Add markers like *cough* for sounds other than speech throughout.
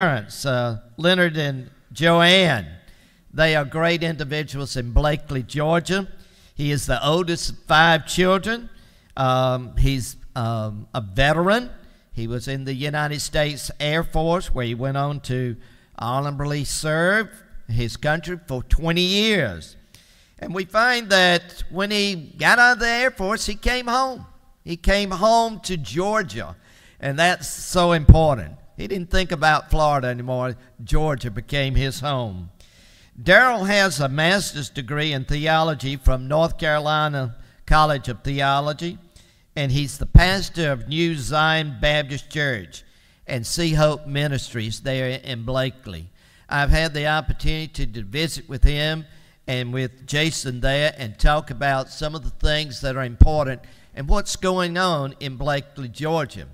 parents, uh, Leonard and Joanne. They are great individuals in Blakely, Georgia. He is the oldest of five children. Um, he's um, a veteran. He was in the United States Air Force, where he went on to honorably serve his country for 20 years. And we find that when he got out of the Air Force, he came home. He came home to Georgia. And that's so important. He didn't think about Florida anymore. Georgia became his home. Darrell has a master's degree in theology from North Carolina College of Theology, and he's the pastor of New Zion Baptist Church and Sea Hope Ministries there in Blakely. I've had the opportunity to visit with him and with Jason there and talk about some of the things that are important and what's going on in Blakely, Georgia.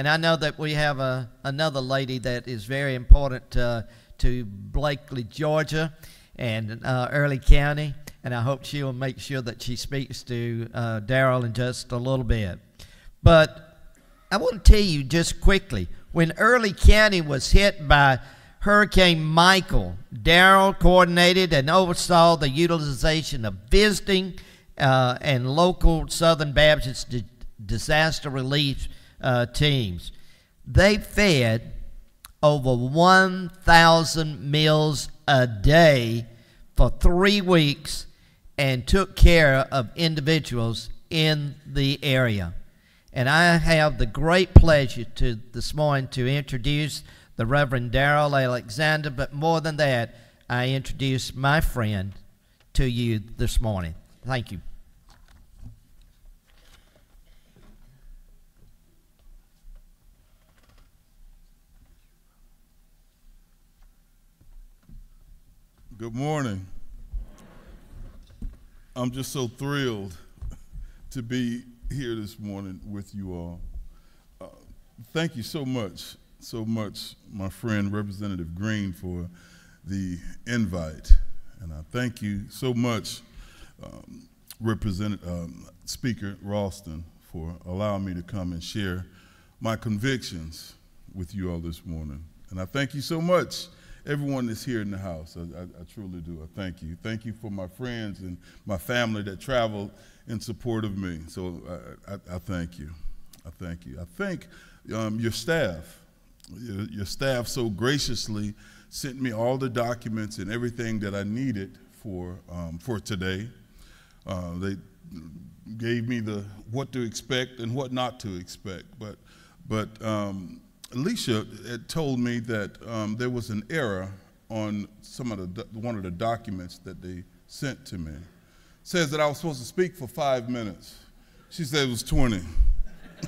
And I know that we have a, another lady that is very important uh, to Blakely, Georgia, and uh, Early County. And I hope she will make sure that she speaks to uh, Darrell in just a little bit. But I want to tell you just quickly when Early County was hit by Hurricane Michael, Darrell coordinated and oversaw the utilization of visiting uh, and local Southern Baptist di- disaster relief uh, teams. They fed over 1,000 meals a day for three weeks and took care of individuals in the area. And I have the great pleasure to this morning to introduce the Reverend Darrell Alexander, but more than that, I introduce my friend to you this morning. Thank you. Good morning. I'm just so thrilled to be here this morning with you all. Uh, thank you so much, so much, my friend Representative Greene, for the invite. And I thank you so much, um, Representative um, Speaker Ralston, for allowing me to come and share my convictions with you all this morning. And I thank you so much everyone that's here in the house. I, I, I, truly do. I thank you. Thank you for my friends and my family that traveled in support of me. So I, I thank you. I thank you. I thank um, your staff. Your, your, staff so graciously sent me all the documents and everything that I needed for, um, for today. Uh, they gave me the what to expect and what not to expect. But, but um, Alicia had told me that um, there was an error on some of the one of the documents that they sent to me. It says that I was supposed to speak for five minutes. She said it was 20. *laughs*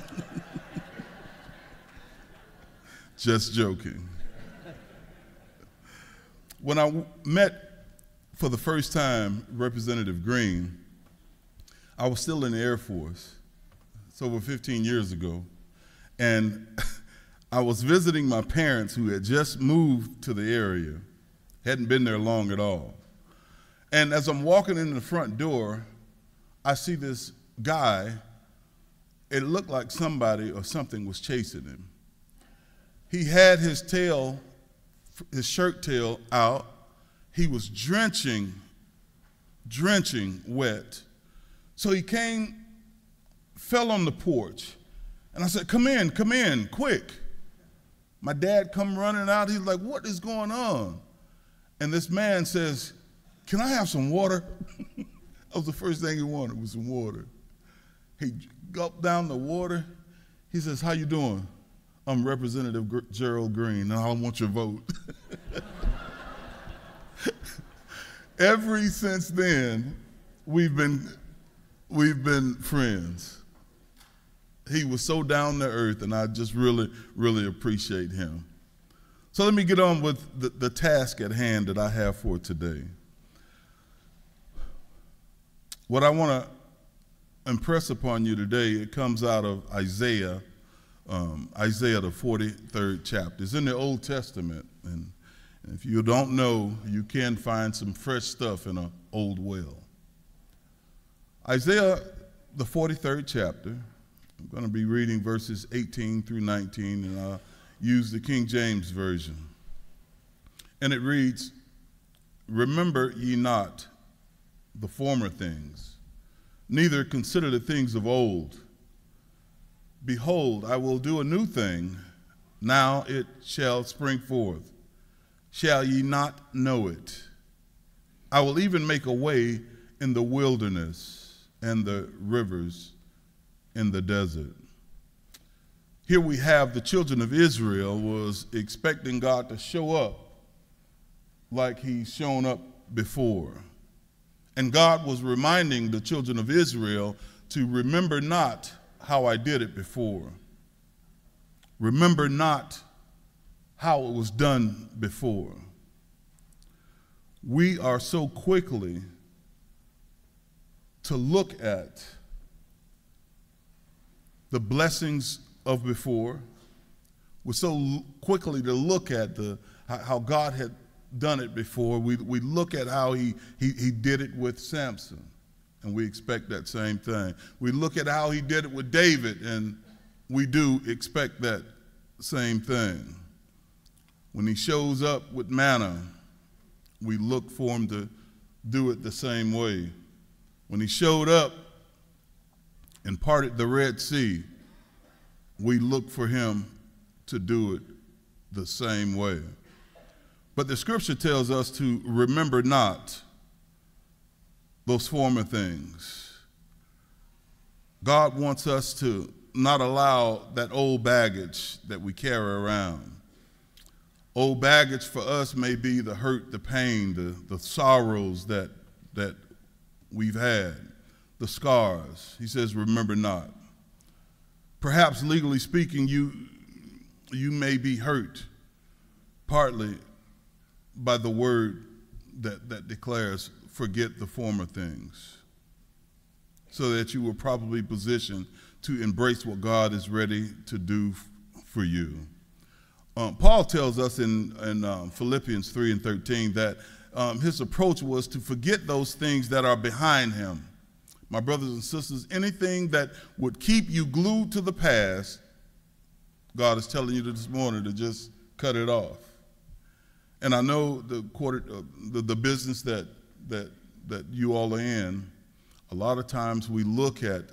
Just joking. When I met for the first time Representative Greene, I was still in the Air Force. It's over 15 years ago. And *laughs* I was visiting my parents who had just moved to the area, hadn't been there long at all. And as I'm walking in the front door, I see this guy. It looked like somebody or something was chasing him. He had his tail, his shirt tail out. He was drenching, drenching wet. So he came, fell on the porch. And I said, Come in, come in, quick. My dad come running out. He's like, what is going on? And this man says, can I have some water? *laughs* that was the first thing he wanted was some water. He gulped down the water. He says, how you doing? I'm Representative G- Gerald Greene, and I want your vote. *laughs* Every since then, we've been, we've been friends he was so down to earth, and I just really, really appreciate him. So let me get on with the, the task at hand that I have for today. What I want to impress upon you today, it comes out of Isaiah, um, Isaiah the 43rd chapter. It's in the Old Testament, and if you don't know, you can find some fresh stuff in an old well. Isaiah the 43rd chapter, I'm going to be reading verses 18 through 19, and I'll use the King James Version. And it reads, Remember ye not the former things, neither consider the things of old. Behold, I will do a new thing. Now it shall spring forth. Shall ye not know it? I will even make a way in the wilderness and the rivers in the desert. Here we have the children of Israel was expecting God to show up like he's shown up before. And God was reminding the children of Israel to remember not how I did it before. Remember not how it was done before. We are so quickly to look at the blessings of before. We're so quickly to look at the, how God had done it before. We, we look at how he, he, he did it with Samson, and we expect that same thing. We look at how he did it with David, and we do expect that same thing. When he shows up with manna, we look for him to do it the same way. When he showed up and parted the Red Sea, we look for him to do it the same way. But the scripture tells us to remember not those former things. God wants us to not allow that old baggage that we carry around. Old baggage for us may be the hurt, the pain, the, the sorrows that, that we've had, the scars. He says, remember not. Perhaps legally speaking, you, you may be hurt partly by the word that, that declares, forget the former things, so that you will probably position to embrace what God is ready to do for you. Um, Paul tells us in, in um, Philippians 3 and 13 that um, his approach was to forget those things that are behind him my brothers and sisters, anything that would keep you glued to the past, God is telling you this morning to just cut it off. And I know the quarter, uh, the, the business that that that you all are in. A lot of times we look at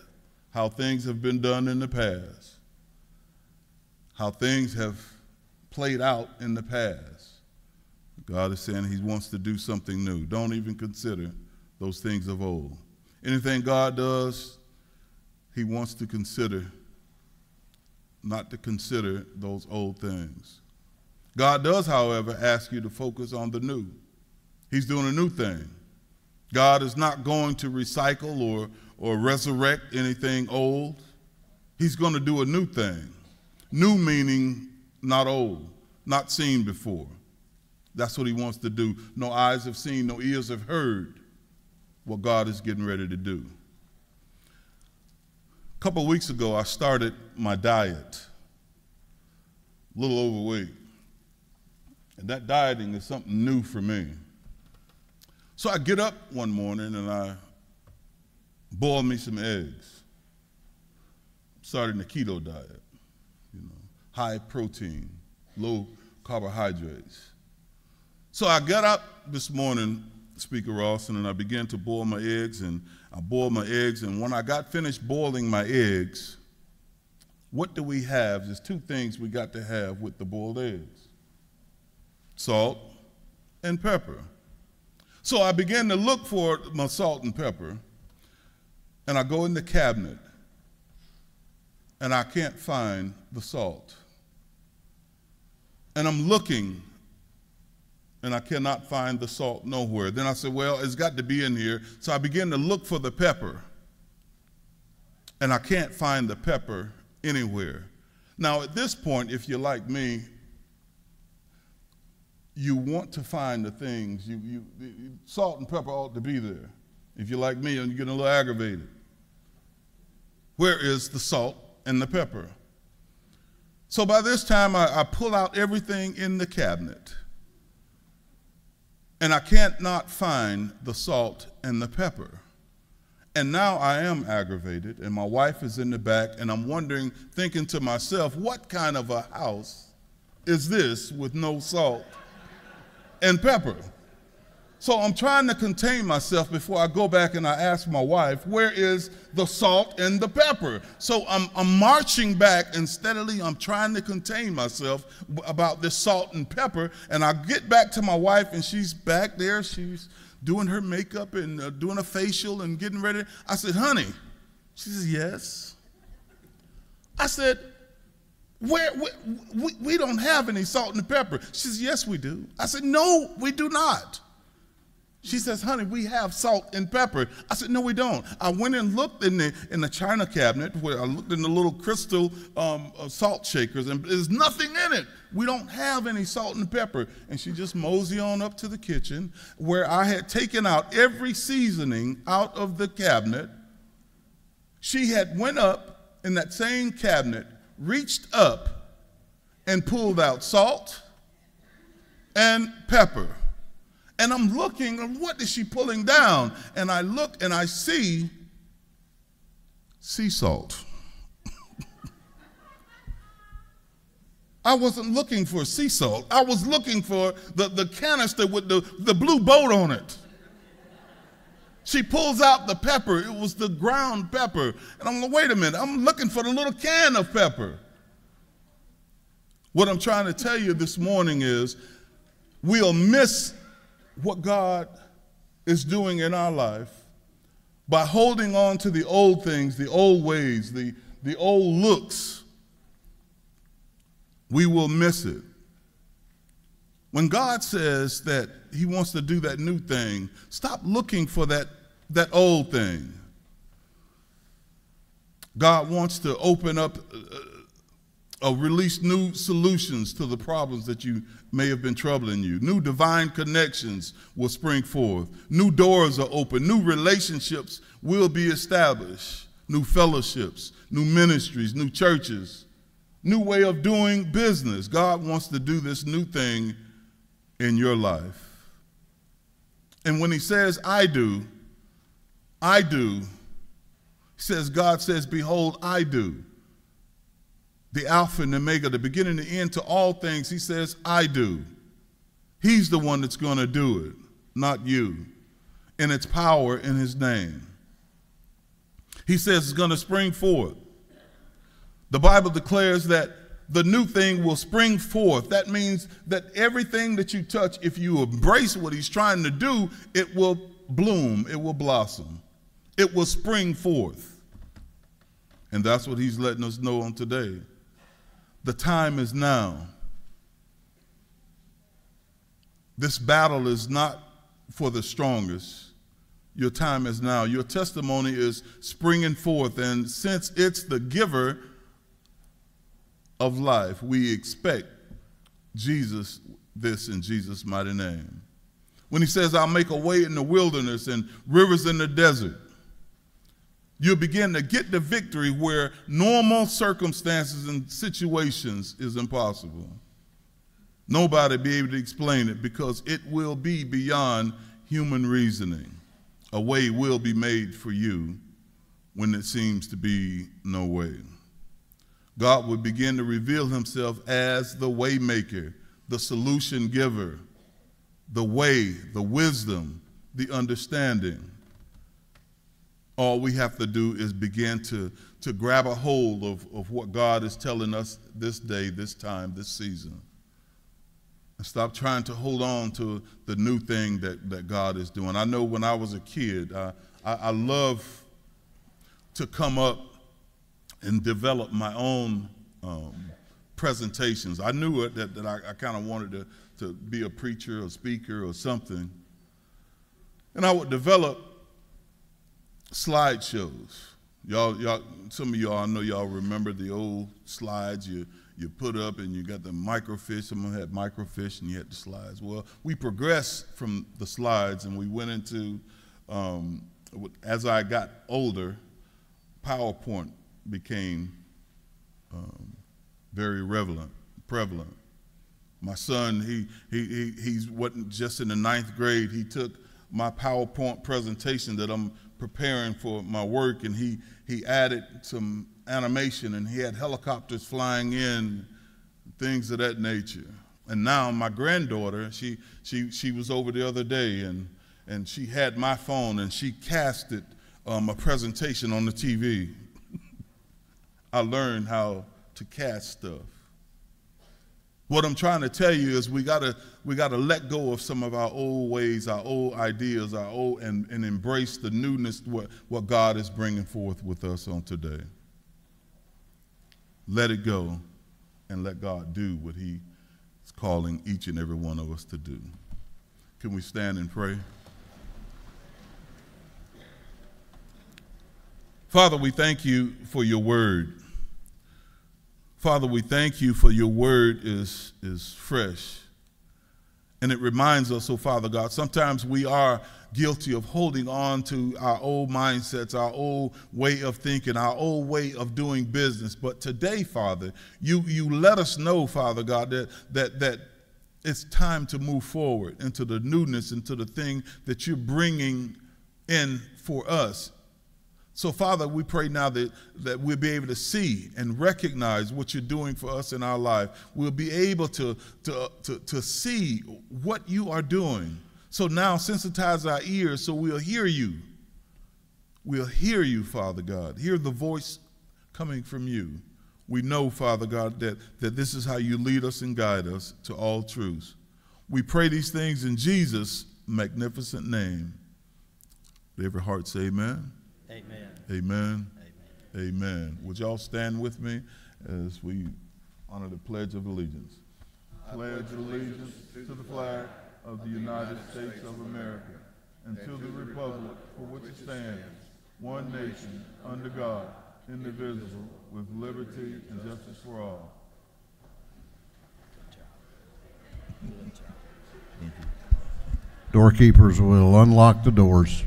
how things have been done in the past, how things have played out in the past. God is saying He wants to do something new. Don't even consider those things of old. Anything God does, He wants to consider, not to consider those old things. God does, however, ask you to focus on the new. He's doing a new thing. God is not going to recycle or, or resurrect anything old. He's going to do a new thing. New meaning not old, not seen before. That's what he wants to do. No eyes have seen, no ears have heard what God is getting ready to do. A couple weeks ago, I started my diet, a little overweight. And that dieting is something new for me. So I get up one morning and I boil me some eggs. Starting the keto diet, you know, high protein, low carbohydrates. So I got up this morning Speaker Ralston, and I began to boil my eggs, and I boiled my eggs, and when I got finished boiling my eggs, what do we have? There's two things we got to have with the boiled eggs salt and pepper. So I began to look for my salt and pepper, and I go in the cabinet, and I can't find the salt. And I'm looking and I cannot find the salt nowhere. Then I said, Well, it's got to be in here. So I began to look for the pepper, and I can't find the pepper anywhere. Now, at this point, if you're like me, you want to find the things. You, you, salt and pepper ought to be there. If you're like me and you get a little aggravated, where is the salt and the pepper? So by this time, I, I pull out everything in the cabinet and I can't not find the salt and the pepper. And now I am aggravated, and my wife is in the back, and I'm wondering, thinking to myself, what kind of a house is this with no salt and pepper. So I'm trying to contain myself before I go back and I ask my wife, where is the salt and the pepper? So I'm, I'm marching back and steadily I'm trying to contain myself about this salt and pepper. And I get back to my wife and she's back there. She's doing her makeup and uh, doing a facial and getting ready. I said, honey. She says, yes. I said, where, we, we, we don't have any salt and pepper. She says, yes, we do. I said, no, we do not. She says, honey, we have salt and pepper. I said, no, we don't. I went and looked in the, in the china cabinet where I looked in the little crystal um, uh, salt shakers, and there's nothing in it. We don't have any salt and pepper. And she just mosey on up to the kitchen where I had taken out every seasoning out of the cabinet. She had went up in that same cabinet, reached up, and pulled out salt and pepper. And I'm looking, what is she pulling down? And I look and I see sea salt. *laughs* I wasn't looking for sea salt. I was looking for the, the canister with the, the blue boat on it. She pulls out the pepper. It was the ground pepper. And I'm like, wait a minute, I'm looking for the little can of pepper. What I'm trying to tell you this morning is we'll miss what God is doing in our life by holding on to the old things, the old ways, the, the old looks, we will miss it. When God says that He wants to do that new thing, stop looking for that, that old thing. God wants to open up uh, uh, release new solutions to the problems that you may have been troubling you. New divine connections will spring forth. New doors are open. New relationships will be established. New fellowships, new ministries, new churches, new way of doing business. God wants to do this new thing in your life. And when he says, I do, I do, says, God says, Behold, I do the Alpha and Omega, the beginning and the end to all things, he says, I do. He's the one that's going to do it, not you. And its power in his name. He says it's going to spring forth. The Bible declares that the new thing will spring forth. That means that everything that you touch, if you embrace what he's trying to do, it will bloom, it will blossom, it will spring forth. And that's what he's letting us know on today. The time is now. This battle is not for the strongest. Your time is now. Your testimony is springing forth, and since it's the giver of life, we expect Jesus this in Jesus' mighty name. When he says, I'll make a way in the wilderness and rivers in the desert, you'll begin to get the victory where normal circumstances and situations is impossible. Nobody be able to explain it because it will be beyond human reasoning. A way will be made for you when it seems to be no way. God will begin to reveal himself as the waymaker, the solution giver, the way, the wisdom, the understanding all we have to do is begin to, to grab a hold of, of what God is telling us this day, this time, this season. And stop trying to hold on to the new thing that, that God is doing. I know when I was a kid, I, I, I love to come up and develop my own um, presentations. I knew it that, that I, I kind of wanted to, to be a preacher or speaker or something. And I would develop slideshows. Y'all, y'all, some of y'all, I know y'all remember the old slides you, you put up and you got the microfiche. Someone had microfiche and you had the slides. Well, we progressed from the slides and we went into, um, as I got older, PowerPoint became um, very relevant, prevalent. My son, he, he, he, he's wasn't just in the ninth grade. He took my PowerPoint presentation that I'm preparing for my work, and he, he added some animation, and he had helicopters flying in, things of that nature. And now my granddaughter, she, she, she was over the other day and, and she had my phone and she casted um, a presentation on the TV. *laughs* I learned how to cast stuff. What I'm trying to tell you is we gotta we gotta let go of some of our old ways, our old ideas, our old and, and embrace the newness what, what God is bringing forth with us on today. Let it go and let God do what He is calling each and every one of us to do. Can we stand and pray? Father, we thank you for your word. Father, we thank you for your word is, is fresh. And it reminds us, oh Father God, sometimes we are guilty of holding on to our old mindsets, our old way of thinking, our old way of doing business. But today, Father, you, you let us know, Father God, that, that, that it's time to move forward into the newness, into the thing that you're bringing in for us so, Father, we pray now that, that we'll be able to see and recognize what you're doing for us in our life. We'll be able to, to, to, to see what you are doing. So now sensitize our ears so we'll hear you. We'll hear you, Father God. Hear the voice coming from you. We know, Father God, that, that this is how you lead us and guide us to all truths. We pray these things in Jesus' magnificent name. Every heart say amen. Amen. Amen. Amen. Amen. Would y'all stand with me as we honor the Pledge of Allegiance? Pledge allegiance to the flag of the United States of America and to the republic for which it stands, one nation, under God, indivisible, with liberty and justice for all. Doorkeepers will unlock the doors.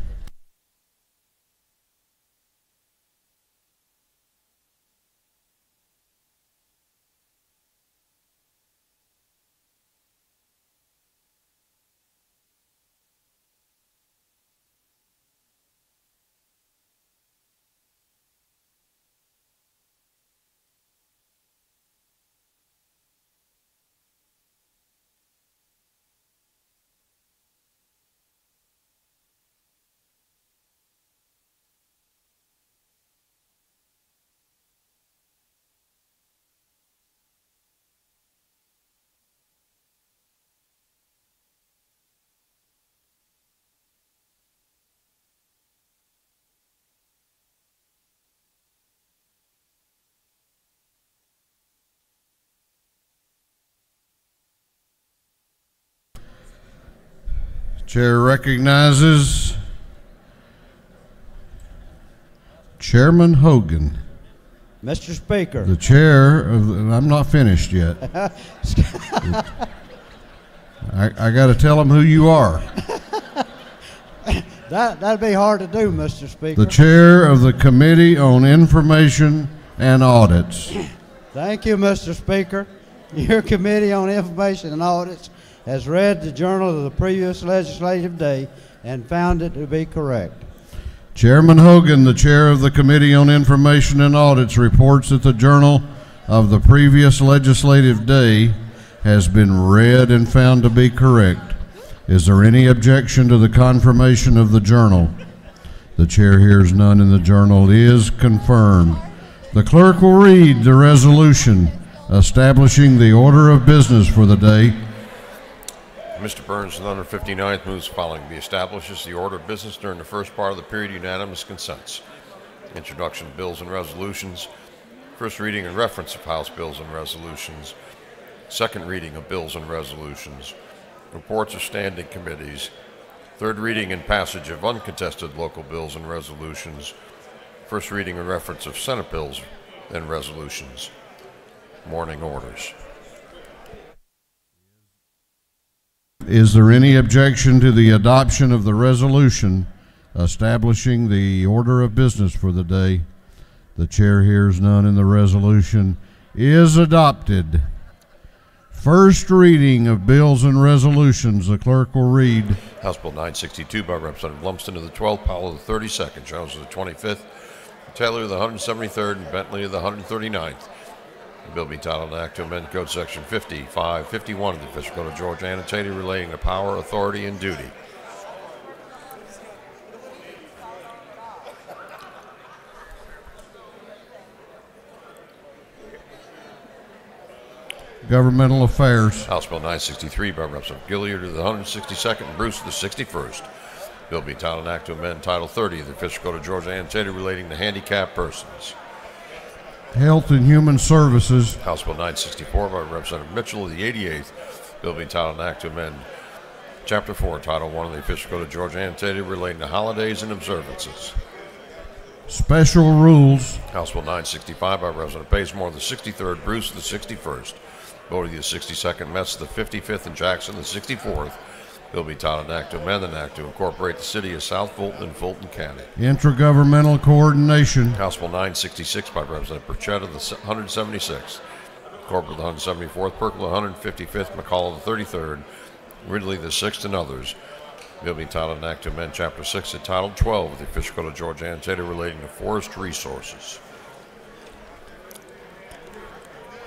Chair recognizes Chairman Hogan. Mr. Speaker. The chair of, the, I'm not finished yet. *laughs* I, I got to tell them who you are. *laughs* that, that'd be hard to do, Mr. Speaker. The chair of the Committee on Information and Audits. Thank you, Mr. Speaker. Your Committee on Information and Audits has read the journal of the previous legislative day and found it to be correct. Chairman Hogan, the chair of the Committee on Information and Audits, reports that the journal of the previous legislative day has been read and found to be correct. Is there any objection to the confirmation of the journal? The chair hears none and the journal is confirmed. The clerk will read the resolution establishing the order of business for the day Mr. Burns, the 159th moves following be establishes the order of business during the first part of the period unanimous consents. Introduction of bills and resolutions. First reading and reference of House bills and resolutions. Second reading of bills and resolutions. Reports of standing committees. Third reading and passage of uncontested local bills and resolutions. First reading and reference of Senate bills and resolutions. Morning orders. Is there any objection to the adoption of the resolution establishing the order of business for the day? The chair hears none and the resolution is adopted. First reading of bills and resolutions. The clerk will read. House Bill 962 by Representative Lumsden of the 12th, Powell of the 32nd, Jones of the 25th, Taylor of the 173rd, and Bentley of the 139th. The bill be titled act to amend Code Section 5551 of the official code of Georgia annotated relating to power, authority, and duty. Governmental Affairs. House Bill 963 by Representative Gilliard to the 162nd and Bruce to the 61st. Bill be titled an act to amend Title 30 of the official code of Georgia annotated relating to handicapped persons. Health and Human Services. House Bill 964 by Representative Mitchell of the 88th. Bill being titled an act to amend Chapter 4, Title 1 of the official code of Georgia annotated relating to holidays and observances. Special Rules. House Bill 965 by Representative Bazemore of the 63rd, Bruce of the 61st, Boddie the 62nd, Metz of the 55th, and Jackson the 64th. Bill be titled an act to amend an act to incorporate the city of South Fulton and Fulton County. Intergovernmental Coordination. House Bill 966 by Representative Burchett of the 176th, Corbett the 174th, Pirkle the 155th, McCall the 33rd, Ridley the 6th, and others. Bill be titled an act to amend Chapter 6 of Title 12 of the official code of Georgia annotated relating to forest resources.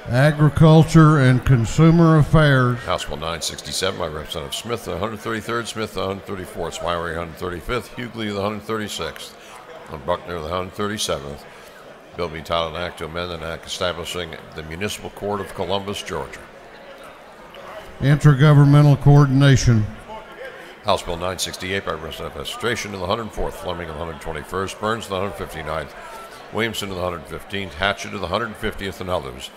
Agriculture and Consumer Affairs. House Bill 967 by Representative Smith, the 133rd, Smith, the 134th, Smyre, 135th, Hugley, the 136th, and Buckner, the 137th. Bill be titled an act to amend an act establishing the Municipal Court of Columbus, Georgia. Intergovernmental Coordination. House Bill 968 by Representative Efstration to the 104th, Fleming to the 121st, Burns to the 159th, Williamson to the 115th, Hatchett to the 150th, and others.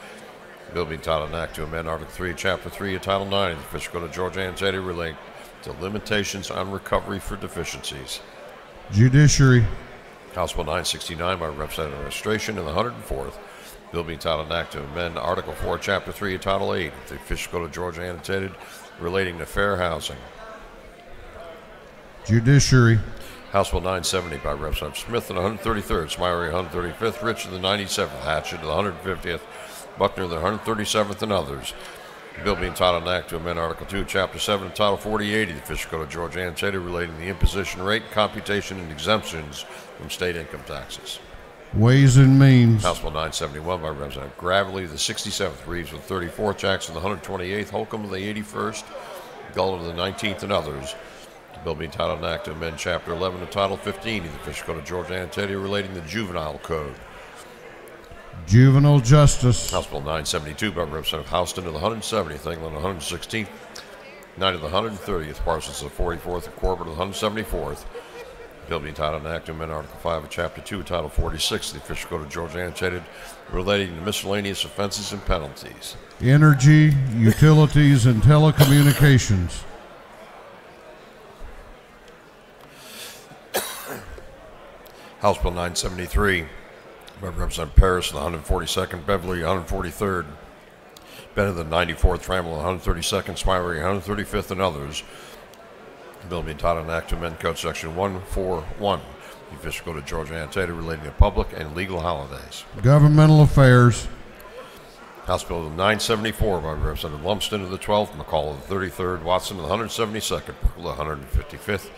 Bill being titled an act to amend Article 3, Chapter 3 of Title 9 of the Official Code of Georgia annotated relating to limitations on recovery for deficiencies. Judiciary. House Bill 969 by Representative Efstration in the 104th. Bill being titled an act to amend Article 4, Chapter 3 of Title 8 of the Official Code of Georgia annotated relating to fair housing. Judiciary. House Bill 970 by Representative Smith in the 133rd, Smyre 135th, Richard in the 97th, Hatchett to the 150th, Buckner the 137th, and others. The bill being titled an act to amend Article 2, Chapter 7, Title 4080 of the Official Code of Georgia annotated relating to the imposition rate, computation, and exemptions from state income taxes. Ways and Means. House Bill 971 by Representative Gravley, the 67th, Reeves with the 34th, Jackson the 128th, Holcomb of the 81st, Gullett of the 19th, and others. The bill being titled an act to amend Chapter 11 of Title 15 of the Official Code of Georgia annotated relating the Juvenile Code. Juvenile Justice. House Bill 972 by Representative Houston of the 170th, England of 116th, Knight of the 130th, Parsons of the 44th, and Corbett of the 174th. Bill being titled an act to amend Article 5 of Chapter 2, Title 46 of the Official Code of Georgia annotated relating to miscellaneous offenses and penalties. Energy, Utilities, and Telecommunications. House Bill 973 by Representative Paris the 142nd, Beverly 143rd, Bennett the 94th, Trammell the 132nd, Smyre 135th, and others. The bill being titled an act to amend Code Section 141, the official code of Georgia annotated relating to public and legal holidays. Governmental Affairs. House Bill 974 by Representative Lumsden of the 12th, McCall of the 33rd, Watson of the 172nd, Pirkle of the 155th,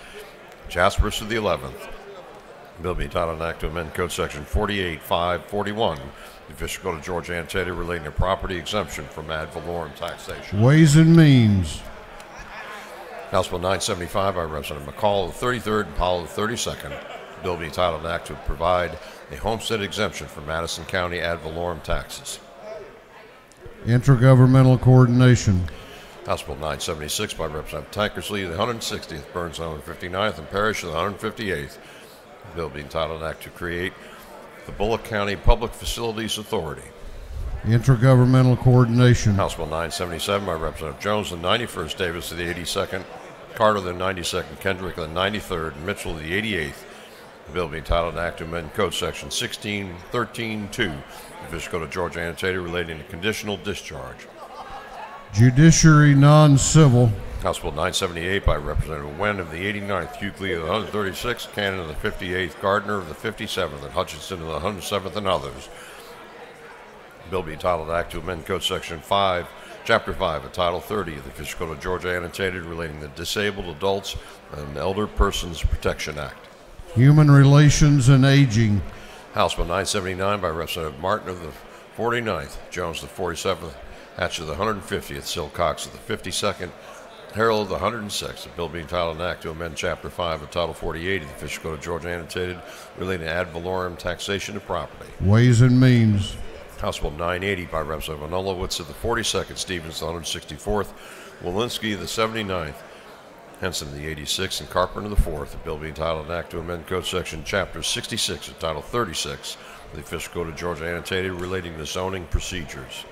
Jasperse of the 11th. Bill being titled an act to amend Code Section 48541, the official code of Georgia annotated relating to property exemption from ad valorem taxation. Ways and Means. House Bill 975 by Representative McCall of the 33rd and Powell of the 32nd. Bill being titled an act to provide a homestead exemption for Madison County ad valorem taxes. Intergovernmental Coordination. House Bill 976 by Representative Tankersley the 160th, Burns of the 159th, and Parrish of the 158th. Bill being titled an act to create the Bulloch County Public Facilities Authority. Intergovernmental Coordination. House Bill 977 by Representative Jones the 91st, Davis of the 82nd, Carter the 92nd, Kendrick the 93rd, Mitchell the 88th. The bill being titled an act to amend Code Section 1613-2, the Official Code of Georgia annotated relating to conditional discharge. Judiciary Non-Civil. House Bill 978 by Representative Nguyen of the 89th, Hugley of the 136th, Cannon of the 58th, Gardner of the 57th, and Hutchinson of the 107th, and others. Bill being titled Act to amend Code Section 5, Chapter 5 of Title 30 of the Official Code of Georgia annotated relating to Disabled Adults and Elder Persons Protection Act. Human Relations and Aging. House Bill 979 by Representative Martin of the 49th, Jones of the 47th, Hatchett the 150th, Silcox of the 52nd, Harrell the 106th. A bill being titled an act to amend Chapter 5 of Title 48 of the Official Code of Georgia annotated relating to ad valorem taxation of property. Ways and Means, House Bill 980 by Representative Anulewicz of the 42nd, Stephens the 164th, Wilensky the 79th, Henson the 86th, and Carpenter the 4th. A bill being titled an act to amend Code Section Chapter 66 of Title 36 of the Official Code of Georgia annotated relating to zoning procedures.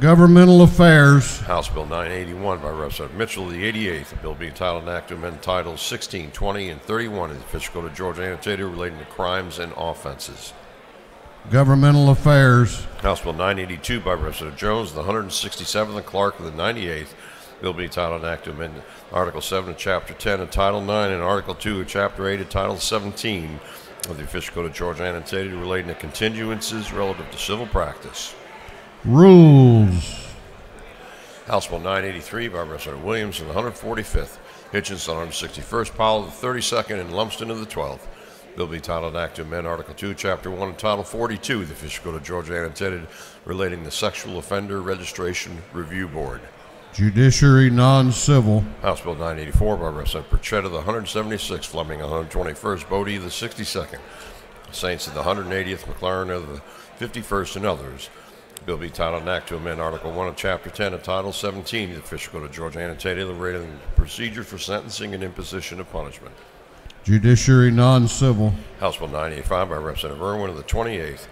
Governmental Affairs, House Bill 981 by Representative Mitchell, the 88th, a bill being titled an act to amend titles 16, 20, and 31 of the Official Code of Georgia annotated relating to crimes and offenses. Governmental Affairs, House Bill 982 by Representative Jones, the 167th, and Clark, the 98th, bill being titled an act to amend Article 7 of Chapter 10 of Title 9 and Article 2 of Chapter 8 of Title 17 of the Official Code of Georgia annotated relating to continuances relative to civil practice. Rules, House Bill 983 by Representative Williams and the 145th, Hitchens the 161st, Powell the 32nd, and Lumsden of the 12th. Bill be titled Act to amend Article 2, Chapter 1, and Title 42 of the Official Code of Georgia annotated relating the Sexual Offender Registration Review Board. Judiciary Non-Civil, House Bill 984 by Representative Burchett the 176th, Fleming the 121st, Boddie the 62nd, Sainz of the 180th, McLaurin of the 51st, and others. Bill be titled an act to amend Article 1 of Chapter 10 of Title 17 of the Official Code of Georgia annotated relating to procedure for sentencing and imposition of punishment. Judiciary Non-Civil, House Bill 985 by Representative Erwin of the 28th.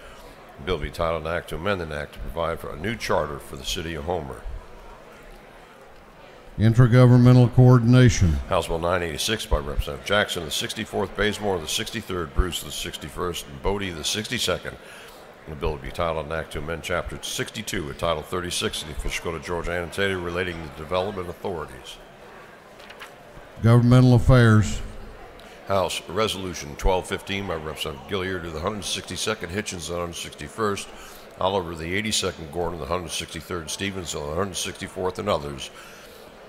Bill be titled an act to amend an act to provide for a new charter for the city of Homer. Intergovernmental Coordination, House Bill 986 by Representative Jackson, the 64th, Bazemore, the 63rd, Bruce, the 61st, and Boddie, the 62nd. The bill will be titled an act to amend Chapter 62 of Title 36 of the Official Code of Georgia annotated relating to development authorities. Governmental Affairs, House Resolution 1215 by Representative Gilliard of the 162nd, Hitchens the 161st, Oliver the 82nd, Gordon the 163rd, Stephens the 164th, and others.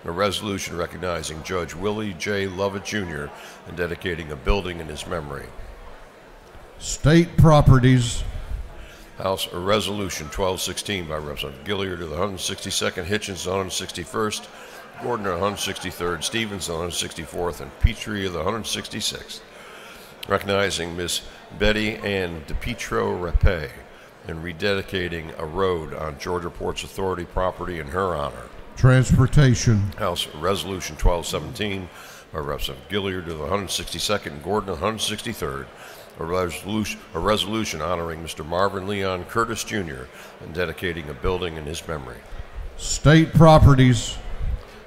A resolution recognizing Judge Willie J. Lovett Jr. and dedicating a building in his memory. State Properties, House Resolution 1216 by Representative Gilliard of the 162nd, Hitchens the 161st, Gordon of the 163rd, Stephens the 164th, and Petrea of the 166th. Recognizing Miss Betty Ann DePietro Rape and rededicating a road on Georgia Ports Authority property in her honor. Transportation, House Resolution 1217 by Representative Gilliard of the 162nd Gordon of the 163rd. A resolution, a resolution honoring Mr. Marvin Leon Curtis Jr. and dedicating a building in his memory. State Properties,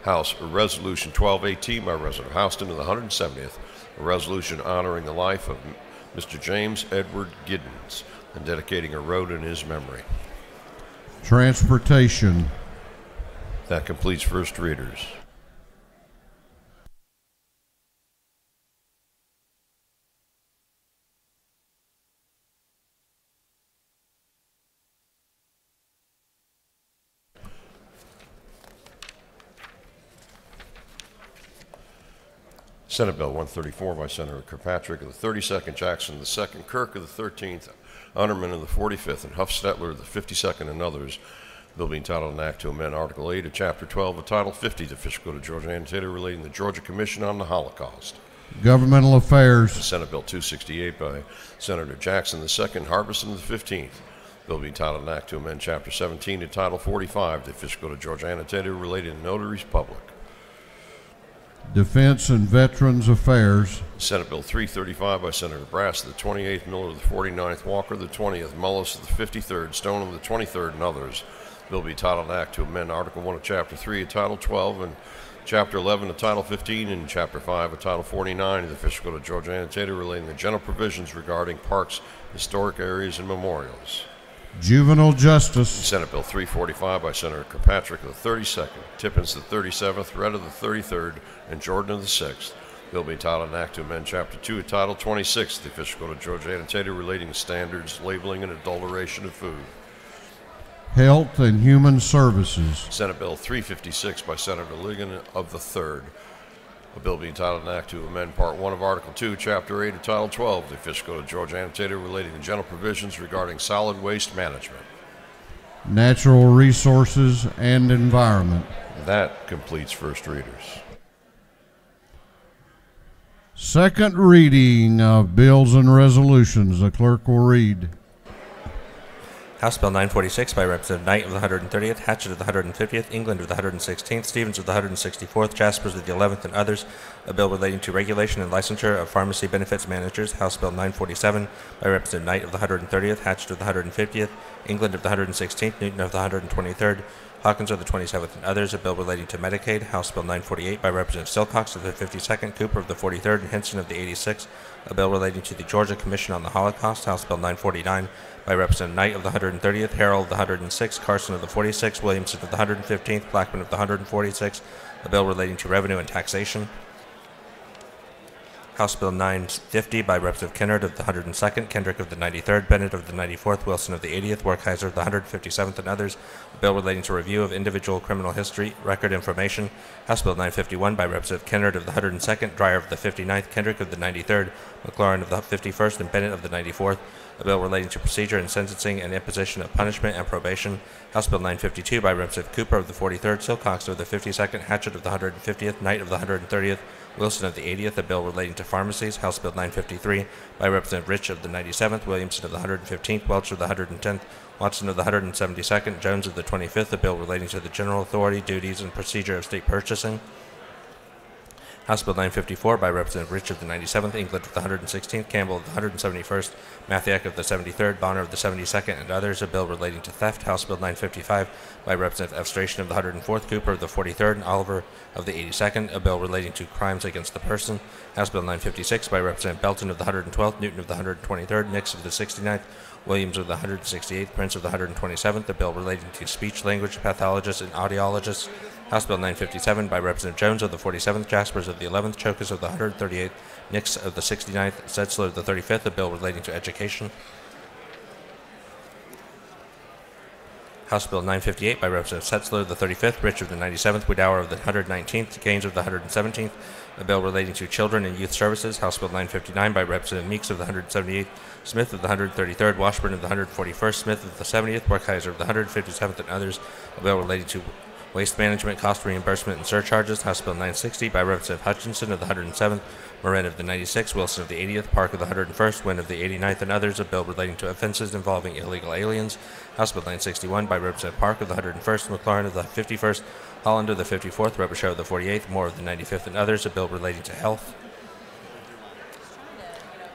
House Resolution 1218 by Representative Houston of the 170th. A resolution honoring the life of Mr. James Edward Giddens and dedicating a road in his memory. Transportation, That completes first readers. Senate Bill 134 by Senator Kirkpatrick of the 32nd, Jackson the 2nd, Kirk of the 13th, Unterman of the 45th, and Hufstetler of the 52nd, and others. Bill being titled an act to amend Article 8 of Chapter 12 of Title 50 of the Official Code of Georgia annotated relating to the Georgia Commission on the Holocaust. Governmental Affairs, Senate Bill 268 by Senator Jackson II, Harbison of the 15th. Bill being titled an act to amend Chapter 17 of Title 45 of the Official Code of Georgia annotated relating to notaries public. Defense and Veterans Affairs, Senate Bill 335 by Senator Brass the 28th, Miller the 49th, Walker the 20th, Mullis the 53rd, Stone of the 23rd, and others. Bill be titled act to amend Article 1 of Chapter 3 of Title 12 and Chapter 11 of Title 15 and Chapter 5 of Title 49 of the Official Code of Georgia annotated relating to general provisions regarding parks, historic areas, and memorials. Juvenile Justice, Senate Bill 345 by Senator Kirkpatrick of the 32nd, Tippins the 37th, Rhett of the 33rd, and Jordan of the 6th. Bill be titled an act to amend Chapter 2 of Title 26 of the Official Code of Georgia annotated relating standards, labeling, and adulteration of food. Health and Human Services, Senate Bill 356 by Senator Ligon of the 3rd. A bill being titled an act to amend Part 1 of Article 2, Chapter 8 of Title 12 of the Official Code of Georgia annotated relating to general provisions regarding solid waste management. Natural Resources, and Environment. That completes first readers. Second reading of bills and resolutions. The clerk will read. House Bill 946 by Representative Knight of the 130th, Hatchett of the 150th, England of the 116th, Stephens of the 164th, Jasperse of the 11th, and others. A bill relating to regulation and licensure of pharmacy benefits managers. House Bill 947 by Representative Knight of the 130th, Hatchett of the 150th, England of the 116th, Newton of the 123rd, Hawkins of the 27th, and others. A bill relating to Medicaid. House Bill 948 by Representative Silcox of the 52nd, Cooper of the 43rd, and Henson of the 86th. A bill relating to the Georgia Commission on the Holocaust. House Bill 949 by Representative Knight of the 130th, Harrell of the 106th, Carson of the 46th, Williamson of the 115th, Blackmon of the 146th. A bill relating to revenue and taxation. House Bill 950 by Representative Kennard of the 102nd, Kendrick of the 93rd, Bennett of the 94th, Wilson of the 80th, Werkheiser of the 157th, and others. A bill relating to review of individual criminal history, record information. House Bill 951 by Representative Kennard of the 102nd, Dreyer of the 59th, Kendrick of the 93rd, McLaurin of the 51st, and Bennett of the 94th. A bill relating to procedure and sentencing and imposition of punishment and probation. House Bill 952 by Representative Cooper of the 43rd, Silcox of the 52nd, Hatchett of the 150th, Knight of the 130th, Wilson of the 80th, a bill relating to pharmacies, House Bill 953, by Representative Rich of the 97th, Williamson of the 115th, Welch of the 110th, Watson of the 172nd, Jones of the 25th, a bill relating to the general authority, duties, and procedure of state purchasing. House Bill 954 by Representative Rich of the 97th, England of the 116th, Campbell of the 171st, Mathiak of the 73rd, Bonner of the 72nd, and others. A bill relating to theft. House Bill 955 by Representative Efstration of the 104th, Cooper of the 43rd, and Oliver of the 82nd. A bill relating to crimes against the person. House Bill 956 by Representative Belton of the 112th, Newton of the 123rd, Nix of the 69th, Williams of the 168th, Prince of the 127th. A bill relating to speech language pathologists and audiologists. House Bill 957 by Representative Jones of the 47th, Jasperse of the 11th, Cheokas of the 138th, Nix of the 69th, Setzler of the 35th, a bill relating to education. House Bill 958 by Representative Setzler of the 35th, Rich of the 97th, Wiedower of the 119th, Gaines of the 117th, a bill relating to children and youth services. House Bill 959 by Representative Meeks of the 178th, Smith of the 133rd, Washburn of the 141st, Smith of the 70th, Werkheiser of the 157th, and others. A bill relating to Waste Management Cost Reimbursement and Surcharges, House Bill 960 by Representative Hutchinson of the 107th, Marin of the 96th, Wilson of the 80th, Park of the 101st, Nguyen of the 89th, and others. A bill relating to offenses involving illegal aliens, House Bill 961 by Representative Park of the 101st, McLaurin of the 51st, Holland of the 54th, Robichaux of the 48th, Moore of the 95th, and others. A bill relating to health.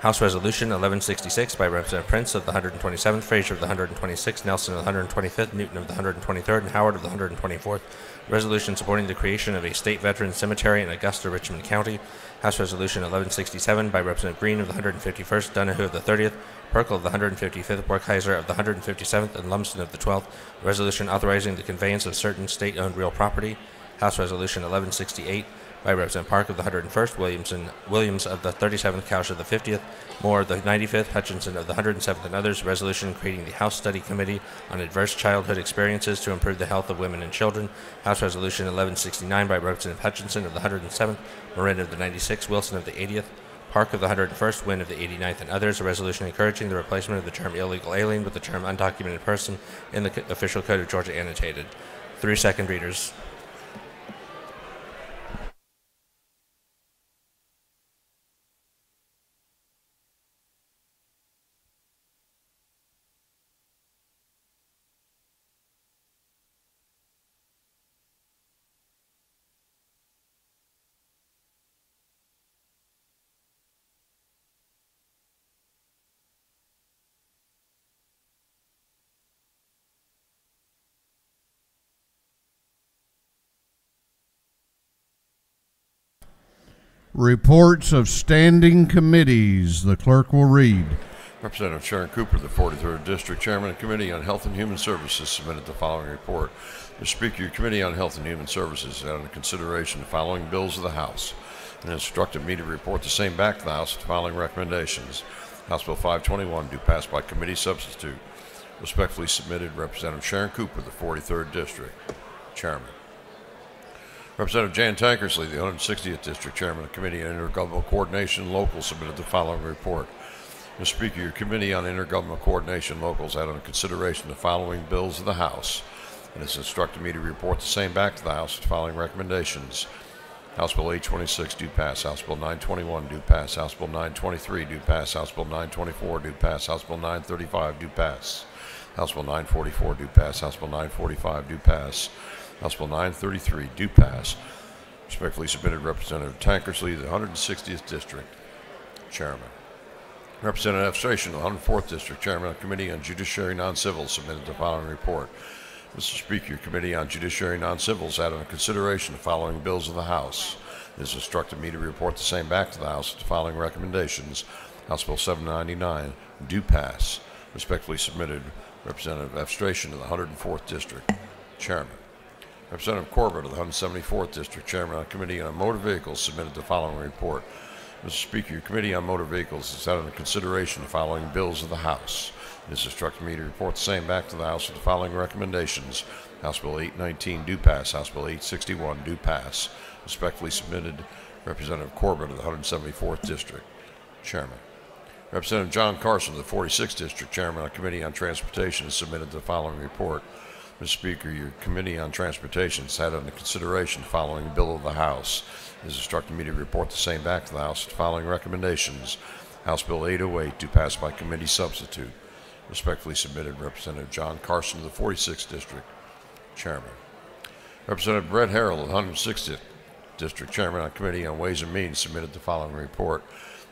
House Resolution 1166 by Representative Prince of the 127th, Frazier of the 126th, Nelson of the 125th, Newton of the 123rd, and Howard of the 124th. Resolution supporting the creation of a state veteran cemetery in Augusta, Richmond County. House Resolution 1167 by Representative Greene of the 151st, Dunahoo of the 30th, Pirkle of the 155th, Werkheiser of the 157th, and Lumsden of the 12th. Resolution authorizing the conveyance of certain state-owned real property. House Resolution 1168 by Representative Park of the 101st, Williamson, Williams of the 37th, Couch of the 50th, Moore of the 95th, Hutchinson of the 107th, and others. Resolution creating the House Study Committee on Adverse Childhood Experiences to improve the health of women and children. House Resolution 1169 by Representative Hutchinson of the 107th, Marin of the 96th, Wilson of the 80th, Park of the 101st, Nguyen of the 89th, and others. A resolution encouraging the replacement of the term illegal alien with the term undocumented person in the official code of Georgia annotated. Three second readers. Reports of standing committees. The clerk will read. Representative Sharon Cooper, the 43rd District Chairman of the Committee on Health and Human Services, submitted the following report. Mr. Speaker, your Committee on Health and Human Services had under consideration the following bills of the House and instructed me to report the same back to the House with the following recommendations. House Bill 521, do pass by committee substitute. Respectfully submitted, Representative Sharon Cooper, the 43rd District Chairman. Representative Jan Tankersley, the 160th District Chairman of the Committee on Intergovernmental Coordination Local, submitted the following report. Mr. Speaker, your Committee on Intergovernmental Coordination Locals had under consideration the following bills of the House and has instructed me to report the same back to the House with the following recommendations. House Bill 826 do pass. House Bill 921 do pass. House Bill 923 do pass. House Bill 924 do pass. House Bill 935 do pass. House Bill 944 do pass. House Bill 945 do pass. House Bill 933 do pass. Respectfully submitted Representative Tankersley, the 160th District Chairman. Representative Efstration, the 104th District Chairman of Committee on Judiciary Non-Civil, submitted the following report. Mr. Speaker, Committee on Judiciary Non-Civils had under consideration the following bills of the House. It has instructed me to report the same back to the House with the following recommendations. House Bill 799 do pass. Respectfully submitted, Representative Efstration of the 104th District Chairman. Representative Corbett of the 174th District Chairman of the Committee on Motor Vehicles submitted the following report. Mr. Speaker, your Committee on Motor Vehicles has had under consideration the following bills of the House. It has instructed me to report the same back to the House with the following recommendations. House Bill 819 do pass. House Bill 861 do pass. Respectfully submitted, Representative Corbett of the 174th District Chairman. Representative John Carson of the 46th District Chairman of the Committee on Transportation has submitted the following report. Mr. Speaker, your Committee on Transportation has had under consideration following the bill of the House. It has instructed me to report the same back to the House following recommendations. House Bill 808 to pass by committee substitute. Respectfully submitted, Representative John Carson of the 46th District Chairman. Representative Brett Harrell of the 160th District Chairman on Committee on Ways and Means submitted the following report.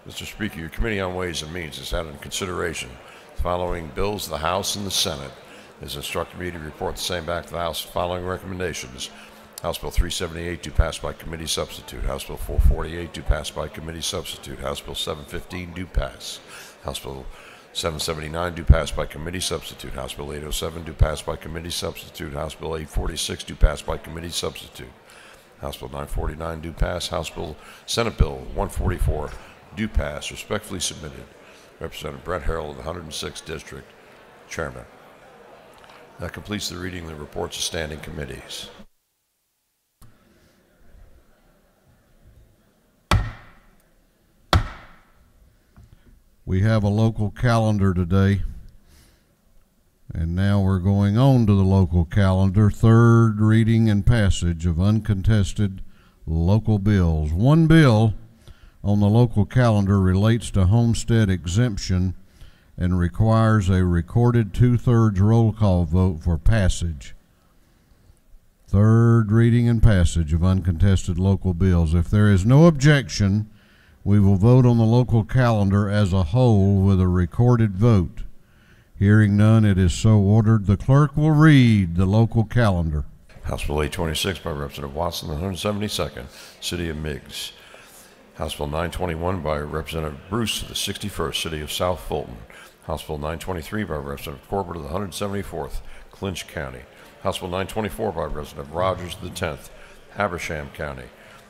Mr. Speaker, your Committee on Ways and Means has had in consideration following bills of the House and the Senate. Has instructed me to report the same back to the House following recommendations. House Bill 378 do pass by committee substitute. House Bill 448 do pass by committee substitute. House Bill 715 do pass. House Bill 779 do pass by committee substitute. House Bill 807 do pass by committee substitute. House Bill 846 do pass by committee substitute. House Bill 949 do pass. House Bill, Senate Bill 144 do pass. Respectfully submitted. Representative Brett Harrell of the 106th District, Chairman. That completes the reading of the reports of standing committees. We have a local calendar today. And now we're going on to the local calendar, third reading and passage of uncontested local bills. One bill on the local calendar relates to homestead exemption and requires a recorded two-thirds roll call vote for passage. Third reading and passage of uncontested local bills. If there is no objection, we will vote on the local calendar as a whole with a recorded vote. Hearing none, it is so ordered. The clerk will read the local calendar. House Bill 826 by Representative Watson, the 172nd, City of Meigs. House Bill 921 by Representative Bruce the 61st, City of South Fulton. House Bill 923 by Representative Corbett of the 174th, Clinch County. House Bill 924 by Representative Rogers of the 10th, Habersham County.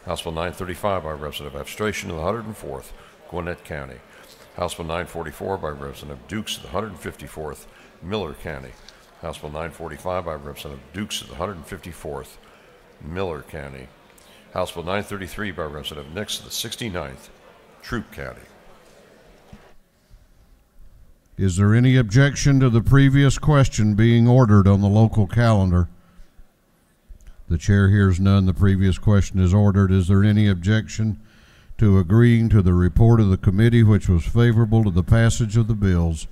House Bill 935 by Representative Efstration of the 104th, Gwinnett County. House Bill 944 by Representative Dukes of the 154th, Miller County. House Bill 945 by Representative Dukes of the 154th, Miller County. House Bill 933 by Representative Nix of the 69th, Troup County. Is there any objection to the previous question being ordered on the local calendar? The chair hears none. The previous question is ordered. Is there any objection to agreeing to the report of the committee which was favorable to the passage of the bills?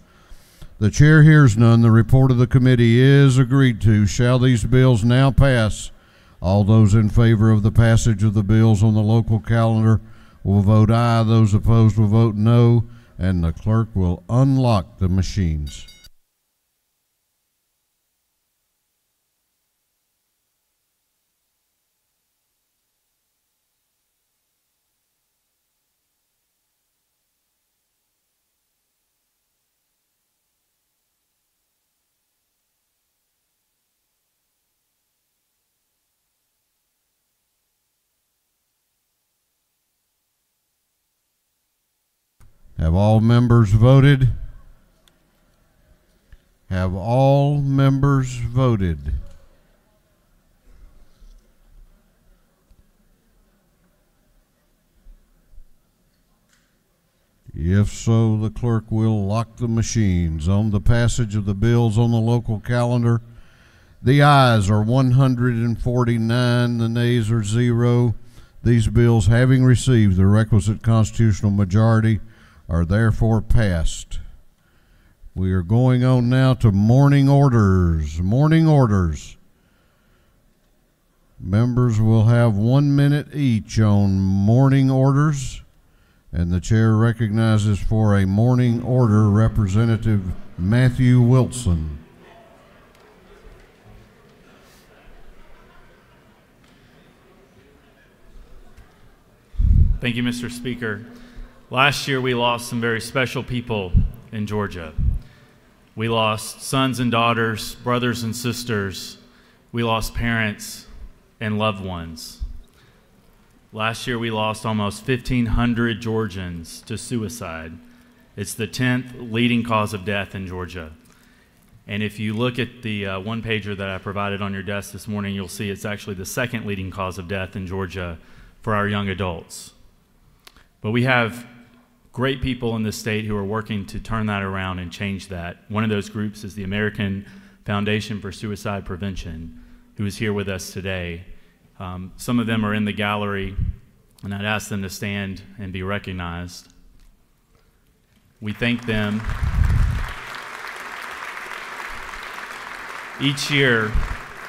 The chair hears none. The report of the committee is agreed to. Shall these bills now pass? All those in favor of the passage of the bills on the local calendar will vote aye. Those opposed will vote no, and the clerk will unlock the machines. Have all members voted? Have all members voted? If so, the clerk will lock the machines. On the passage of the bills on the local calendar, the ayes are 149, the nays are zero. These bills, having received the requisite constitutional majority, are therefore passed. We are going on now to morning orders. Morning orders. Members will have one minute each on morning orders, and the chair recognizes for a morning order Representative Matthew Wilson. Thank you, Mr. Speaker. Last year, we lost some very special people in Georgia. We lost sons and daughters, brothers and sisters. We lost parents and loved ones. Last year, we lost almost 1,500 Georgians to suicide. It's the 10th leading cause of death in Georgia. And if you look at the uh, one pager that I provided on your desk this morning, you'll see it's actually the second leading cause of death in Georgia for our young adults. But we have great people in this state who are working to turn that around and change that. One of those groups is the American Foundation for Suicide Prevention, who is here with us today. Um, some of them are in the gallery, and I'd ask them to stand and be recognized. We thank them. Each year,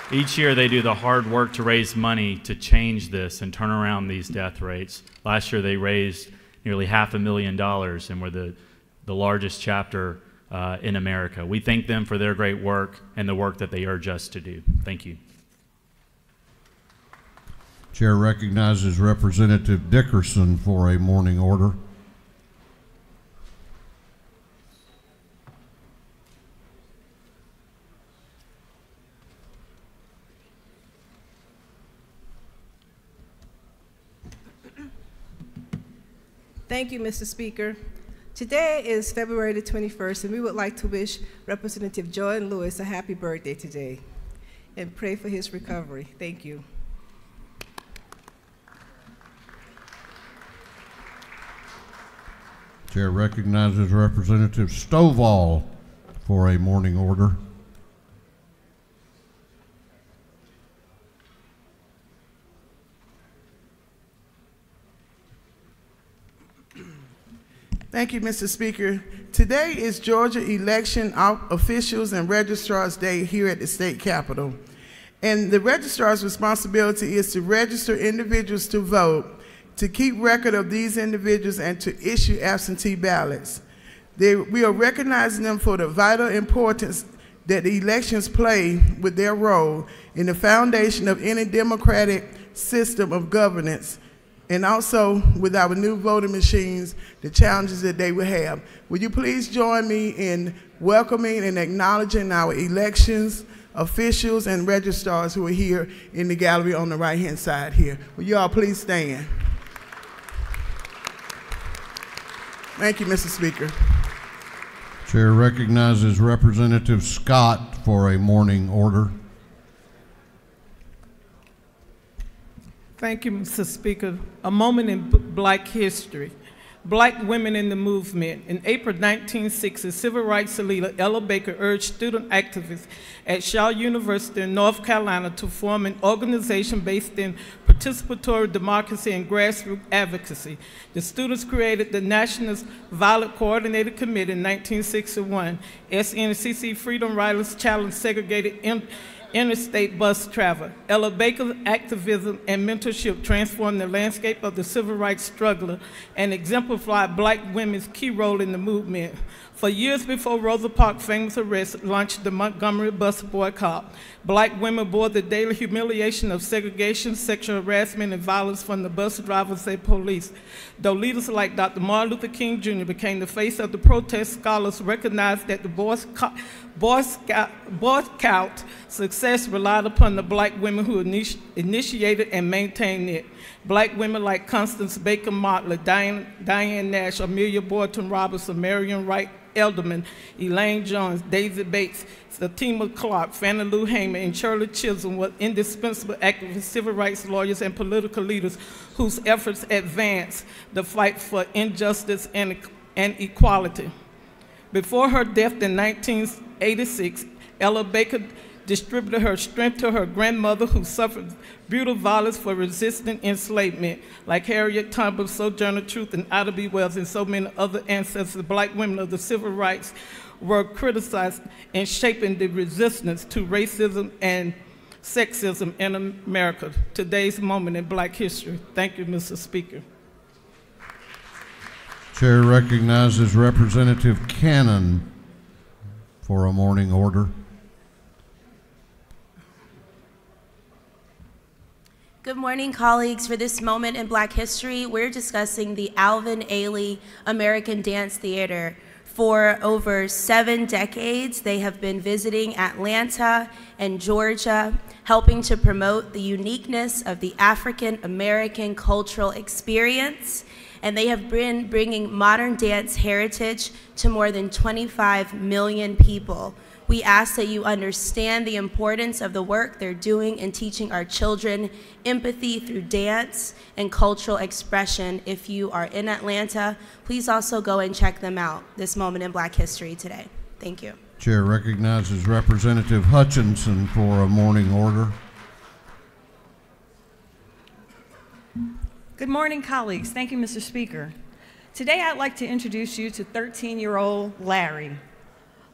each year they do the hard work to raise money to change this and turn around these death rates. Last year they raised nearly half a million dollars and were the, the largest chapter uh, in America. We thank them for their great work and the work that they urge us to do. Thank you. Chair recognizes Representative Dickerson for a morning order. Thank you, Mr. Speaker. Today is February the 21st, and we would like to wish Representative Joanne Lewis a happy birthday today and pray for his recovery. Thank you. Chair recognizes Representative Stovall for a morning order. Thank you, Mr. Speaker. Today is Georgia Election Officials and Registrars Day here at the state capitol. And the registrar's responsibility is to register individuals to vote, to keep record of these individuals, and to issue absentee ballots. They, we are recognizing them for the vital importance that the elections play with their role in the foundation of any democratic system of governance and also with our new voting machines, the challenges that they will have. Would you please join me in welcoming and acknowledging our elections officials and registrars who are here in the gallery on the right-hand side here. Will you all please stand? Thank you, Mr. Speaker. Chair recognizes Representative Scott for a morning order. Thank you, Mr. Speaker. A moment in black history. Black women in the movement. In April 1960, civil rights leader Ella Baker urged student activists at Shaw University in North Carolina to form an organization based in participatory democracy and grassroots advocacy. The students created the Nationalist Violent Coordinated Committee in 1961. SNCC Freedom Riders challenged segregated interstate bus travel. Ella Baker's activism and mentorship transformed the landscape of the civil rights struggle and exemplified black women's key role in the movement. For years before Rosa Parks' famous arrest launched the Montgomery bus boycott, black women bore the daily humiliation of segregation, sexual harassment, and violence from the bus drivers and police. Though leaders like Dr. Martin Luther King Jr. became the face of the protest, scholars recognized that the Boy Scout, Boy Scout, Boy Scout success relied upon the black women who initi initiated and maintained it. Black women like Constance Baker Motley, Diane, Diane Nash, Amelia Boynton Robinson, Marian Wright Edelman, Elaine Jones, Daisy Bates, Fatima Clark, Fannie Lou Hamer, and Shirley Chisholm were indispensable activists, civil rights lawyers, and political leaders whose efforts advanced the fight for injustice and and equality. Before her death in 1986, Ella Baker distributed her strength to her grandmother who suffered brutal violence for resisting enslavement, like Harriet Tubman, Sojourner Truth, and Ida B. Wells, and so many other ancestors, black women of the civil rights, were criticized in shaping the resistance to racism and sexism in America. Today's moment in black history. Thank you, Mr. Speaker. Chair recognizes Representative Cannon for a morning order. Good morning, colleagues. For this moment in Black history, we're discussing the Alvin Ailey American Dance Theater. For over seven decades, they have been visiting Atlanta and Georgia, helping to promote the uniqueness of the African American cultural experience. And they have been bringing modern dance heritage to more than 25 million people we ask that you understand the importance of the work they're doing in teaching our children empathy through dance and cultural expression. If you are in Atlanta, please also go and check them out this moment in Black History today. Thank you. Chair recognizes Representative Hutchinson for a morning order. Good morning, colleagues. Thank you, Mr. Speaker. Today, I'd like to introduce you to 13 year old Larry.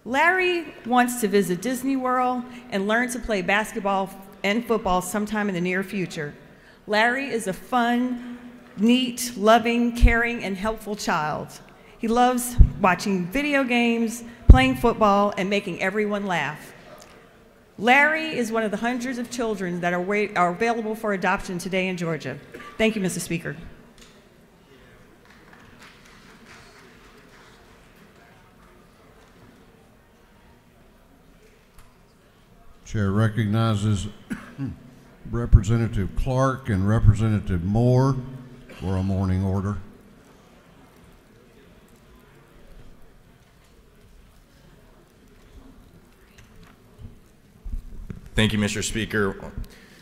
Larry wants to visit Disney World and learn to play basketball and football sometime in the near future. Larry is a fun, neat, loving, caring, and helpful child. He loves watching video games, playing football, and making everyone laugh. Larry is one of the hundreds of children that are, are available for adoption today in Georgia. Thank you, Mr. Speaker. Chair recognizes *coughs* Representative Clark and Representative Moore for a morning order. Thank you, Mr. Speaker.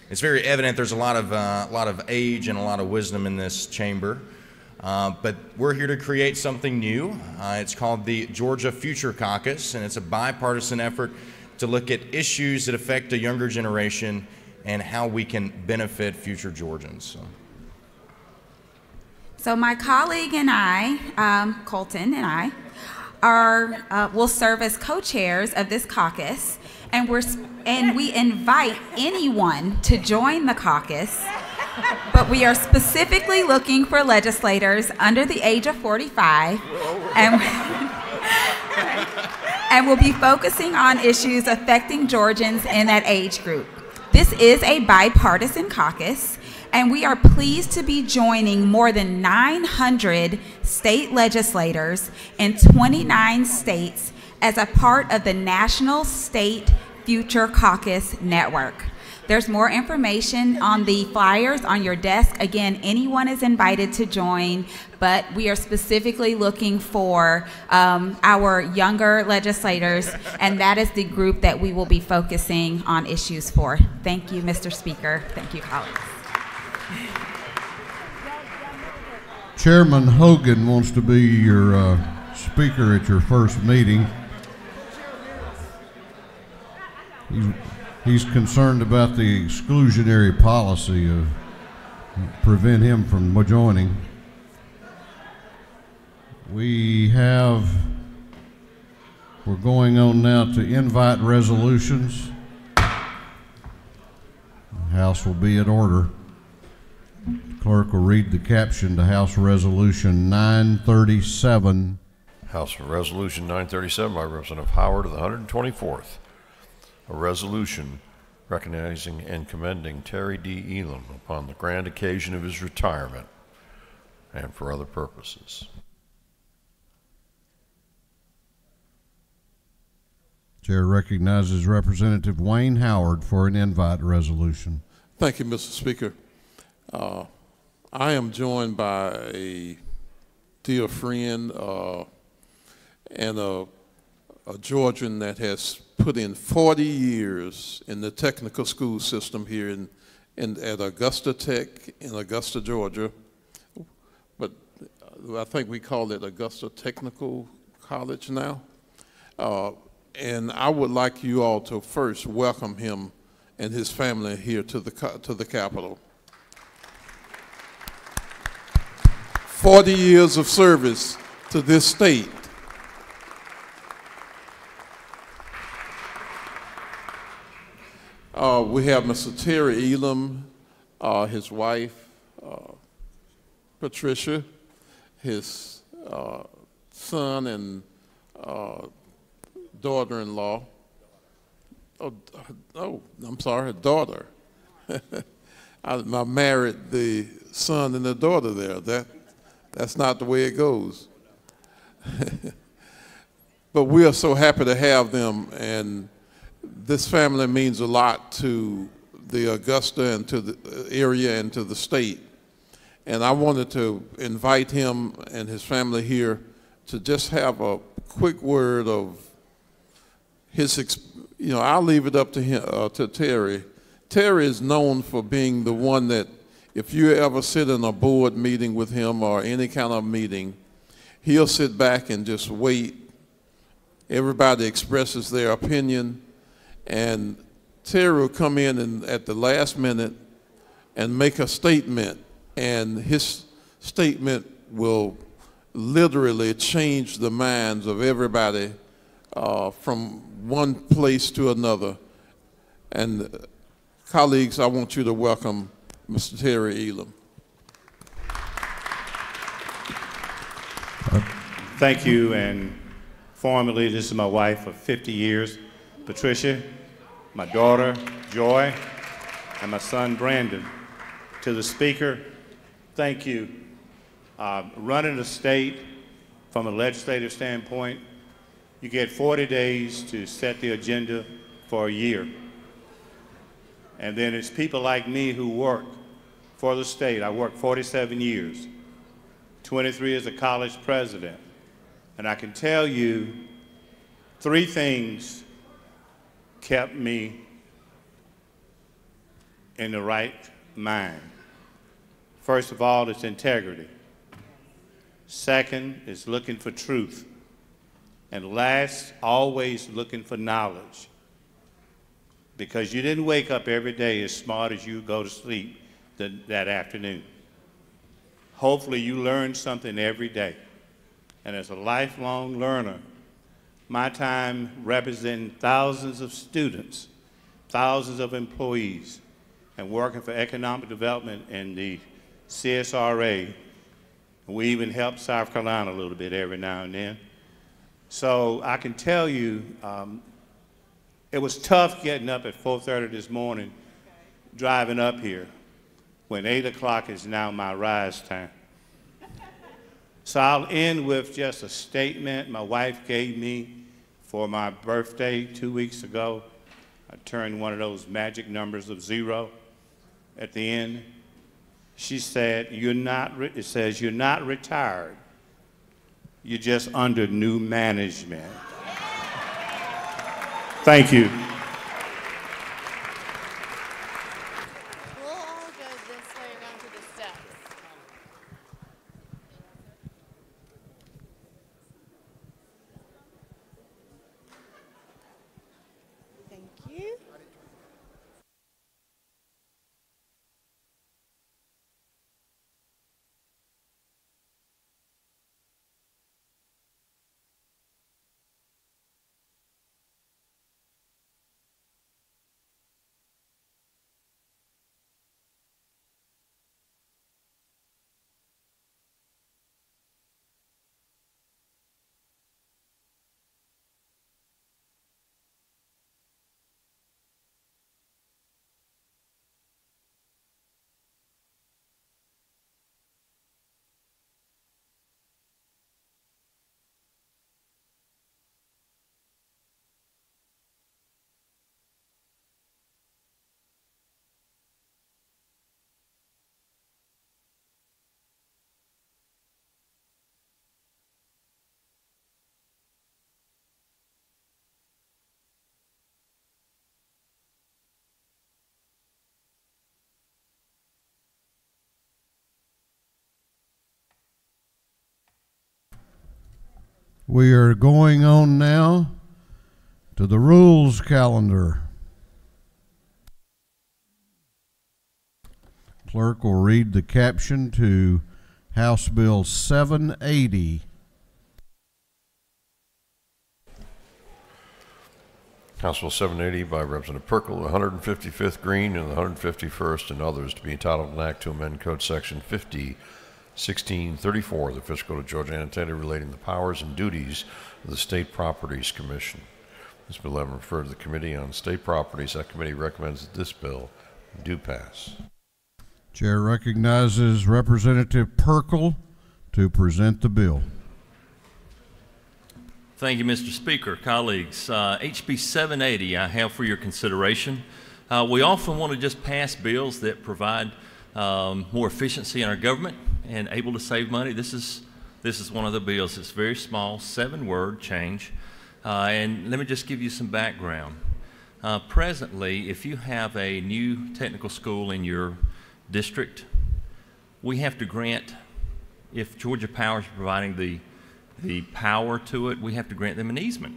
It's very evident there's a lot of, uh, lot of age and a lot of wisdom in this chamber. Uh, but we're here to create something new. Uh, it's called the Georgia Future Caucus, and it's a bipartisan effort to look at issues that affect a younger generation and how we can benefit future Georgians. So, so my colleague and I, um, Colton and I, are uh, will serve as co-chairs of this caucus, and we're and we invite anyone to join the caucus. But we are specifically looking for legislators under the age of 45, and. And will be focusing on issues affecting Georgians in that age group. This is a bipartisan caucus, and we are pleased to be joining more than 900 state legislators in 29 states as a part of the National State Future Caucus Network. There's more information on the flyers on your desk. Again, anyone is invited to join, but we are specifically looking for um, our younger legislators, and that is the group that we will be focusing on issues for. Thank you, Mr. Speaker. Thank you, colleagues. Chairman Hogan wants to be your uh, speaker at your first meeting. He's he's concerned about the exclusionary policy of prevent him from joining. We have, we're going on now to invite resolutions. The House will be in order. Clerk will read the caption to House Resolution 937. House Resolution 937 by Representative Howard of the 124th a resolution recognizing and commending Terry D. Elam upon the grand occasion of his retirement and for other purposes. Chair recognizes Representative Wayne Howard for an invite resolution. Thank you, Mr. Speaker. Uh, I am joined by a dear friend uh, and a, a Georgian that has put in 40 years in the technical school system here in, in, at Augusta Tech in Augusta, Georgia. But I think we call it Augusta Technical College now. Uh, and I would like you all to first welcome him and his family here to the, to the Capitol. 40 years of service to this state. Uh, we have Mr. Terry Elam, uh, his wife, uh, Patricia, his uh, son and uh, daughter-in-law. Oh, oh, I'm sorry, her daughter. *laughs* I, I married the son and the daughter there. That, that's not the way it goes. *laughs* but we are so happy to have them, and this family means a lot to the Augusta and to the area and to the state. And I wanted to invite him and his family here to just have a quick word of his, you know, I'll leave it up to him, uh, to Terry. Terry is known for being the one that, if you ever sit in a board meeting with him or any kind of meeting, he'll sit back and just wait. Everybody expresses their opinion, and Terry will come in and at the last minute and make a statement, and his statement will literally change the minds of everybody uh, from one place to another. And uh, colleagues, I want you to welcome Mr. Terry Elam. Thank you, and formally, this is my wife of 50 years, Patricia, my daughter, Joy, and my son, Brandon. To the Speaker, thank you. Uh, running the state from a legislative standpoint, you get 40 days to set the agenda for a year. And then it's people like me who work for the state. I worked 47 years, 23 as a college president. And I can tell you three things kept me in the right mind. First of all, it's integrity. Second is looking for truth. And last, always looking for knowledge. Because you didn't wake up every day as smart as you go to sleep the, that afternoon. Hopefully, you learn something every day. And as a lifelong learner, my time representing thousands of students, thousands of employees, and working for economic development in the CSRA. We even help South Carolina a little bit every now and then. So I can tell you, um, it was tough getting up at 4.30 this morning, driving up here, when 8 o'clock is now my rise time. So I'll end with just a statement my wife gave me for my birthday two weeks ago. I turned one of those magic numbers of zero at the end. She said, you're not, it says, you're not retired. You're just under new management. Thank you. We are going on now to the rules calendar. Clerk will read the caption to House Bill 780. House Bill 780 by Representative Pirkle, the 155th Greene and the 151st and others to be entitled an act to amend Code Section 50, 1634 of the Official Code of Georgia annotated relating the powers and duties of the State Properties Commission. This bill having referred to the Committee on State Properties, that committee recommends that this bill do pass. Chair recognizes Representative Pirkle to present the bill. Thank you, Mr. Speaker. Colleagues, uh, HB 780 I have for your consideration. Uh, we often want to just pass bills that provide um, more efficiency in our government and able to save money. This is, this is one of the bills. It's very small, seven word change. Uh, and let me just give you some background. Uh, presently, if you have a new technical school in your district, we have to grant, if Georgia Power is providing the, the power to it, we have to grant them an easement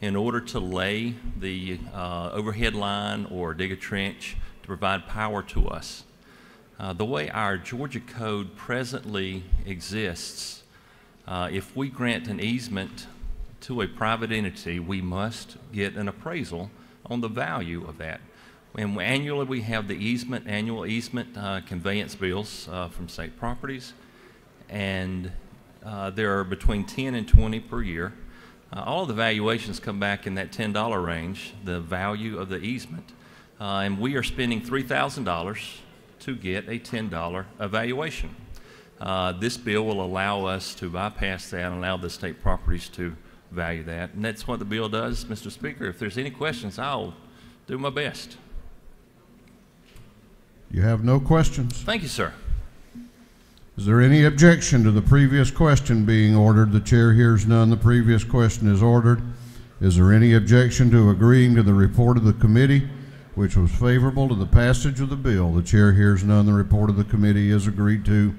in order to lay the uh, overhead line or dig a trench to provide power to us. Uh, the way our Georgia code presently exists, uh, if we grant an easement to a private entity, we must get an appraisal on the value of that. And annually, we have the easement, annual easement uh, conveyance bills uh, from state properties, and uh, there are between 10 and 20 per year. Uh, all of the valuations come back in that $10 range, the value of the easement, and we are spending $3,000 to get a $10 evaluation. Uh, this bill will allow us to bypass that and allow the state properties to value that. And that's what the bill does, Mr. Speaker. If there's any questions, I'll do my best. You have no questions. Thank you, sir. Is there any objection to the previous question being ordered? The chair hears none. The previous question is ordered. Is there any objection to agreeing to the report of the committee, which was favorable to the passage of the bill? The chair hears none. The report of the committee is agreed to.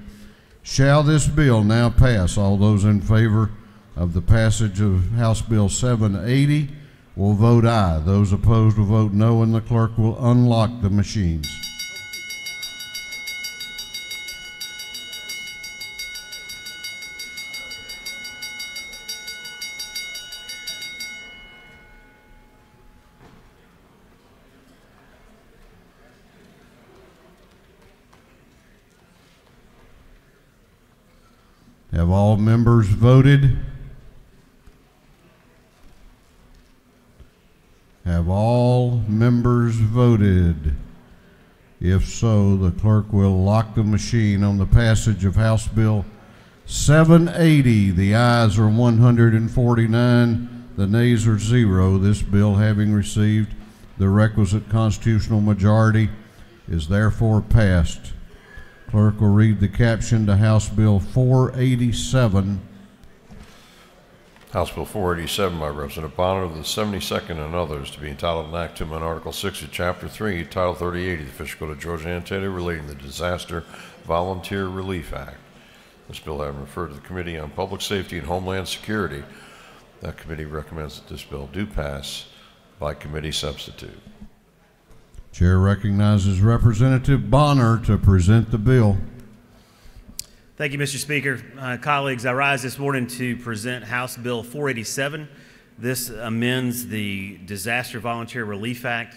Shall this bill now pass? All those in favor of the passage of House Bill 780 will vote aye. Those opposed will vote no, and the clerk will unlock the machines. Have all members voted? Have all members voted? If so, the clerk will lock the machine on the passage of House Bill 780. The ayes are 149, the nays are zero. This bill, having received the requisite constitutional majority, is therefore passed. Clerk will read the caption to House Bill 487. House Bill 487 by Representative Bonner of the 72nd and others to be entitled an act to amend Article 6 of Chapter 3, Title 38 of the Official Code of Georgia annotated relating to the Disaster Volunteer Relief Act. This bill having referred to the Committee on Public Safety and Homeland Security. That committee recommends that this bill do pass by committee substitute. Chair recognizes Representative Bonner to present the bill. Thank you, Mr. Speaker. Uh, colleagues, I rise this morning to present House Bill 487. This amends the Disaster Volunteer Relief Act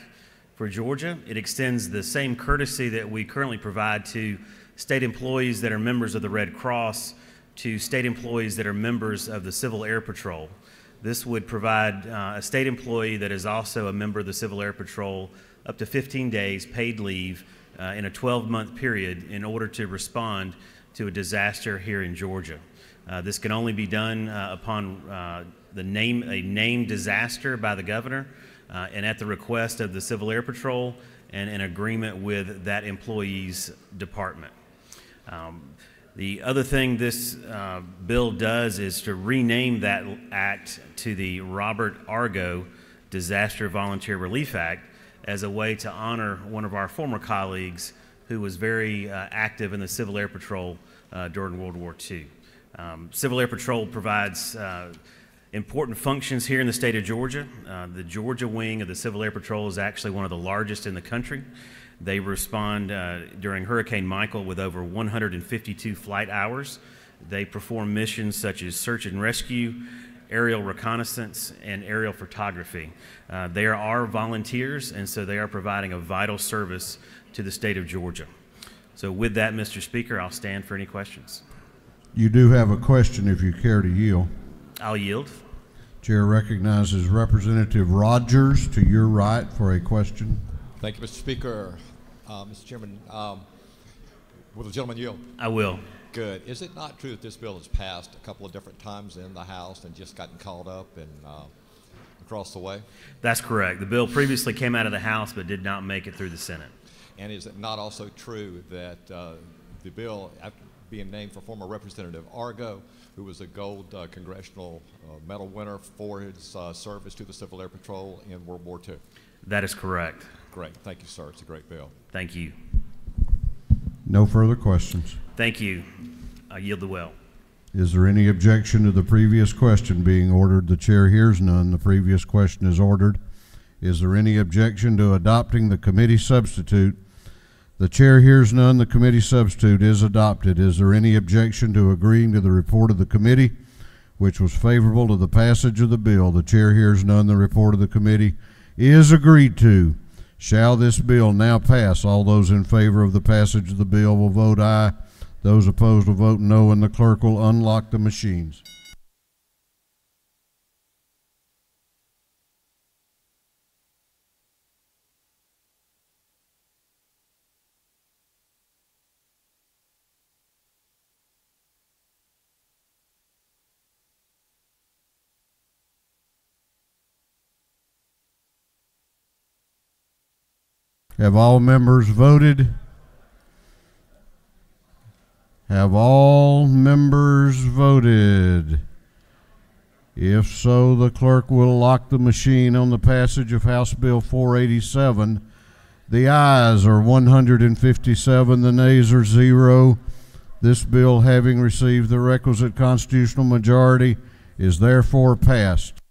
for Georgia. It extends the same courtesy that we currently provide to state employees that are members of the Red Cross to state employees that are members of the Civil Air Patrol. This would provide uh, a state employee that is also a member of the Civil Air Patrol up to 15 days paid leave uh, in a 12 month period in order to respond to a disaster here in Georgia. Uh, this can only be done uh, upon uh, the name, a named disaster by the governor uh, and at the request of the Civil Air Patrol and in agreement with that employee's department. Um, the other thing this uh, bill does is to rename that act to the Robert Argo Disaster Volunteer Relief Act as a way to honor one of our former colleagues who was very uh, active in the Civil Air Patrol uh, during World War II. Um, Civil Air Patrol provides uh, important functions here in the state of Georgia. Uh, the Georgia wing of the Civil Air Patrol is actually one of the largest in the country. They respond uh, during Hurricane Michael with over 152 flight hours. They perform missions such as search and rescue, aerial reconnaissance, and aerial photography. Uh, they are our volunteers, and so they are providing a vital service to the state of Georgia. So, with that, Mr. Speaker, I'll stand for any questions. You do have a question if you care to yield. I'll yield. Chair recognizes Representative Rogers to your right for a question. Thank you, Mr. Speaker. Uh, Mr. Chairman, um, will the gentleman yield? I will. Good. Is it not true that this bill has passed a couple of different times in the House and just gotten called up and uh, across the way? That's correct. The bill previously came out of the House but did not make it through the Senate. And is it not also true that uh, the bill, after being named for former Representative Argo, who was a gold uh, congressional uh, medal winner for his uh, service to the Civil Air Patrol in World War II? That is correct. Great. Thank you, sir. It's a great bill. Thank you. No further questions. Thank you. I yield the well. Is there any objection to the previous question being ordered? The chair hears none. The previous question is ordered. Is there any objection to adopting the committee substitute? The chair hears none. The committee substitute is adopted. Is there any objection to agreeing to the report of the committee, which was favorable to the passage of the bill? The chair hears none. The report of the committee is agreed to. Shall this bill now pass? All those in favor of the passage of the bill will vote aye. Those opposed will vote no, and the clerk will unlock the machines. Have all members voted? Have all members voted? If so, the clerk will lock the machine on the passage of House Bill 487. The ayes are 157, the nays are zero. This bill, having received the requisite constitutional majority, is therefore passed.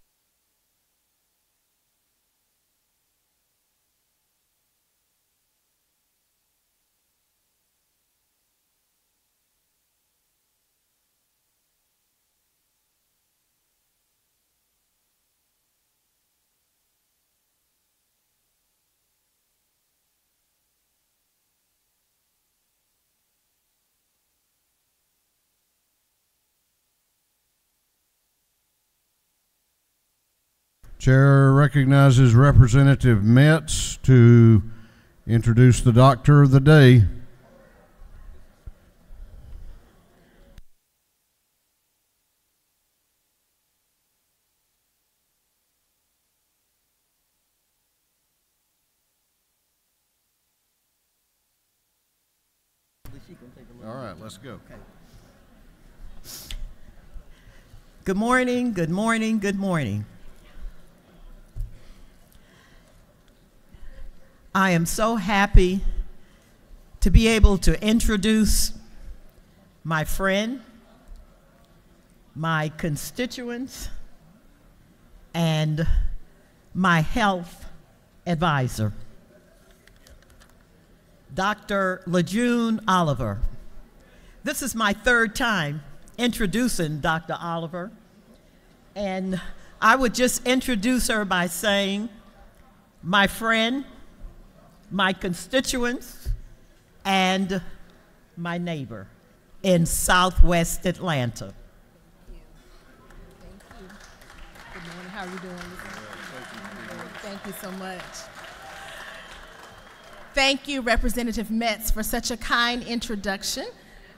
Chair recognizes Representative Metze to introduce the doctor of the day. All right, let's go. Good morning, good morning, good morning. I am so happy to be able to introduce my friend, my constituents, and my health advisor, Dr. Lejeune Oliver. This is my third time introducing Dr. Oliver, and I would just introduce her by saying, my friend, my constituents, and my neighbor in southwest Atlanta. Thank you. Thank you. Good morning. How are you doing? Thank you so much. Thank you, Representative Metze, for such a kind introduction.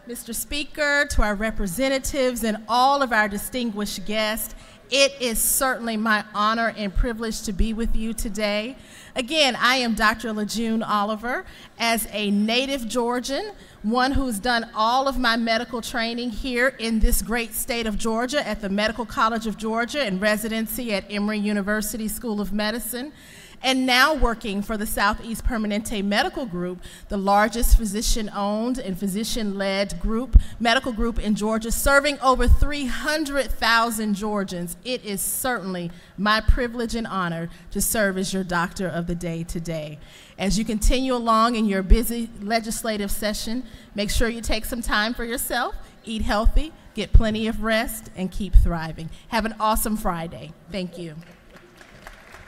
Mr. Speaker, to our representatives and all of our distinguished guests, it is certainly my honor and privilege to be with you today. Again, I am Dr. Lejeune Oliver. As a native Georgian, one who's done all of my medical training here in this great state of Georgia at the Medical College of Georgia and residency at Emory University School of Medicine, and now working for the Southeast Permanente Medical Group, the largest physician owned and physician led group, medical group in Georgia, serving over 300,000 Georgians. It is certainly my privilege and honor to serve as your doctor of the day today. As you continue along in your busy legislative session, make sure you take some time for yourself, eat healthy, get plenty of rest, and keep thriving. Have an awesome Friday. Thank you.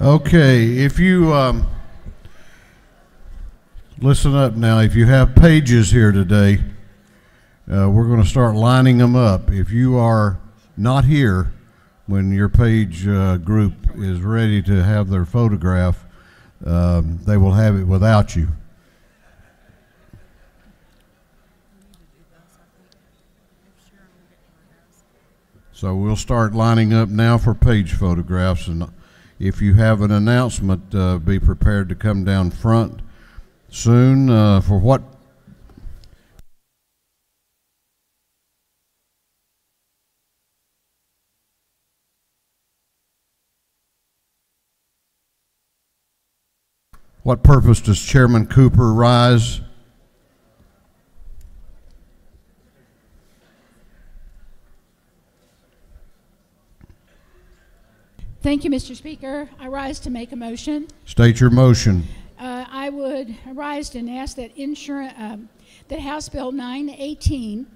Okay, if you um, listen up now, if you have pages here today, uh, we're going to start lining them up. If you are not here when your page uh, group is ready to have their photograph, um, they will have it without you. So we'll start lining up now for page photographs and if you have an announcement, uh, be prepared to come down front soon. Uh, for what What purpose does Chairman Cooper rise? Thank you, Mr. Speaker. I rise to make a motion. State your motion. Uh, I would rise and ask that insurance, um, that House Bill 918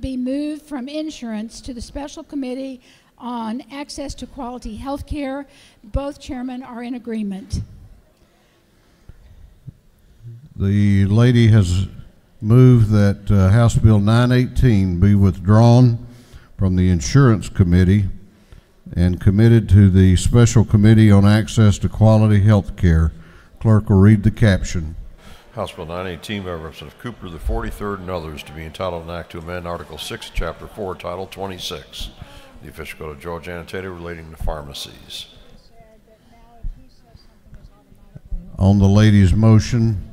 be moved from insurance to the Special Committee on Access to Quality Health Care. Both chairmen are in agreement. The lady has moved that uh, House Bill 918 be withdrawn from the Insurance Committee and committed to the Special Committee on Access to Quality Health Care. Clerk will read the caption. House Bill 918 by Representative Cooper, the 43rd, and others to be entitled an act to amend Article 6, Chapter 4, Title 26, the official code of Georgia annotated relating to pharmacies. On the lady's motion,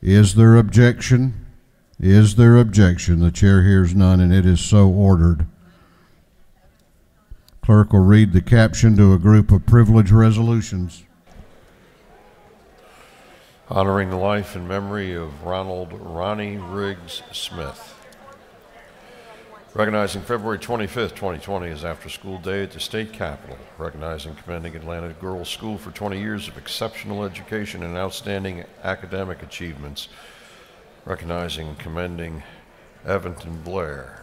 is there objection? Is there objection? The chair hears none, and it is so ordered. Clerk will read the caption to a group of privilege resolutions. Honoring the life and memory of Ronald Ronnie Riggs Smith. Recognizing February 25th, 2020 as After School Day at the State Capitol. Recognizing commending Atlanta Girls School for 20 years of exceptional education and outstanding academic achievements. Recognizing commending Evanton Blair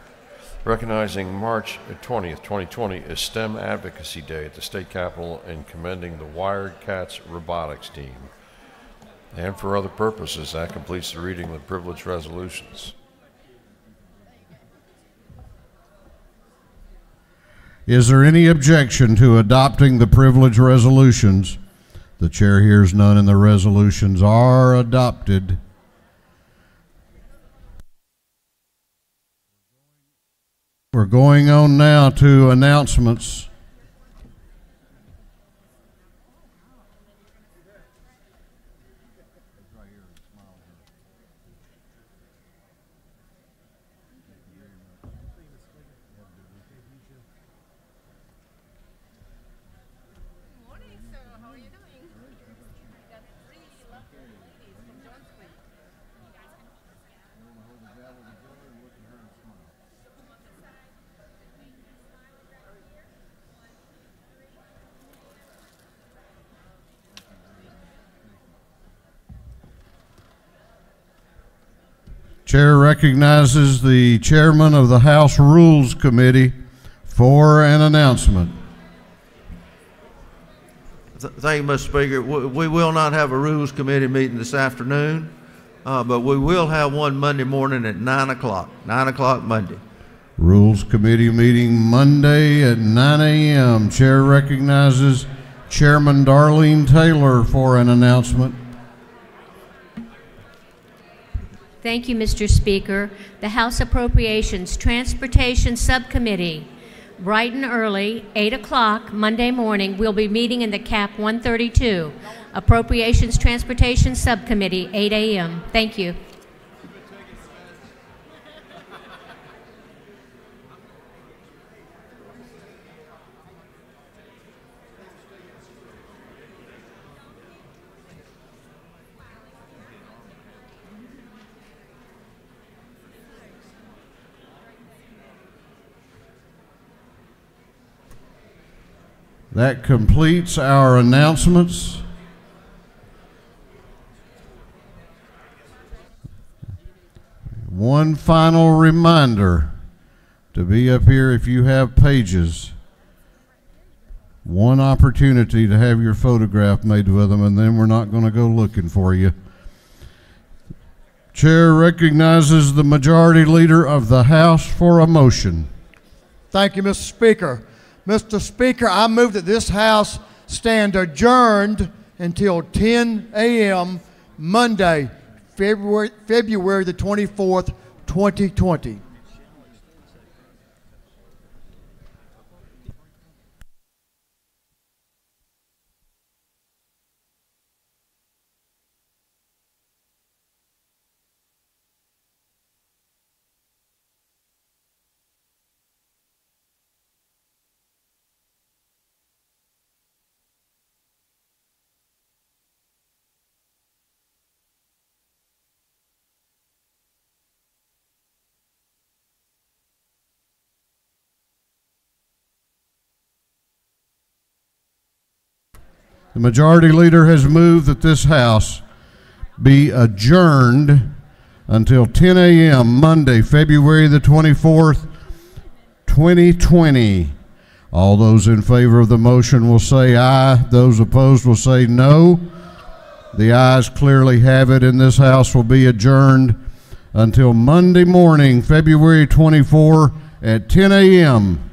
recognizing March 20th, 2020 as STEM Advocacy Day at the State Capitol and commending the Wired Cats robotics team. And for other purposes, that completes the reading of the privilege resolutions. Is there any objection to adopting the privilege resolutions? The chair hears none and the resolutions are adopted. We're going on now to announcements. Chair recognizes the chairman of the House Rules Committee for an announcement. Th- Thank you, Mr. Speaker. We we will not have a Rules Committee meeting this afternoon, uh, but we will have one Monday morning at 9 o'clock, 9 o'clock Monday. Rules Committee meeting Monday at 9 a.m. Chair recognizes Chairman Darlene Taylor for an announcement. Thank you, Mr. Speaker. The House Appropriations Transportation Subcommittee, bright and early, 8 o'clock Monday morning, we'll be meeting in the CAP 132. Appropriations Transportation Subcommittee, 8 a.m. Thank you. That completes our announcements. One final reminder to be up here if you have pages. One opportunity to have your photograph made with them, and then we're not going to go looking for you. Chair recognizes the majority leader of the House for a motion. Thank you, Mr. Speaker. Mr. Speaker, I move that this House stand adjourned until 10 a.m. Monday, February, February the 24th, 2020. The majority leader has moved that this House be adjourned until 10 a.m. Monday, February the 24th, 2020. All those in favor of the motion will say aye. Those opposed will say no. The ayes clearly have it, and this House will be adjourned until Monday morning, February 24 at 10 a.m.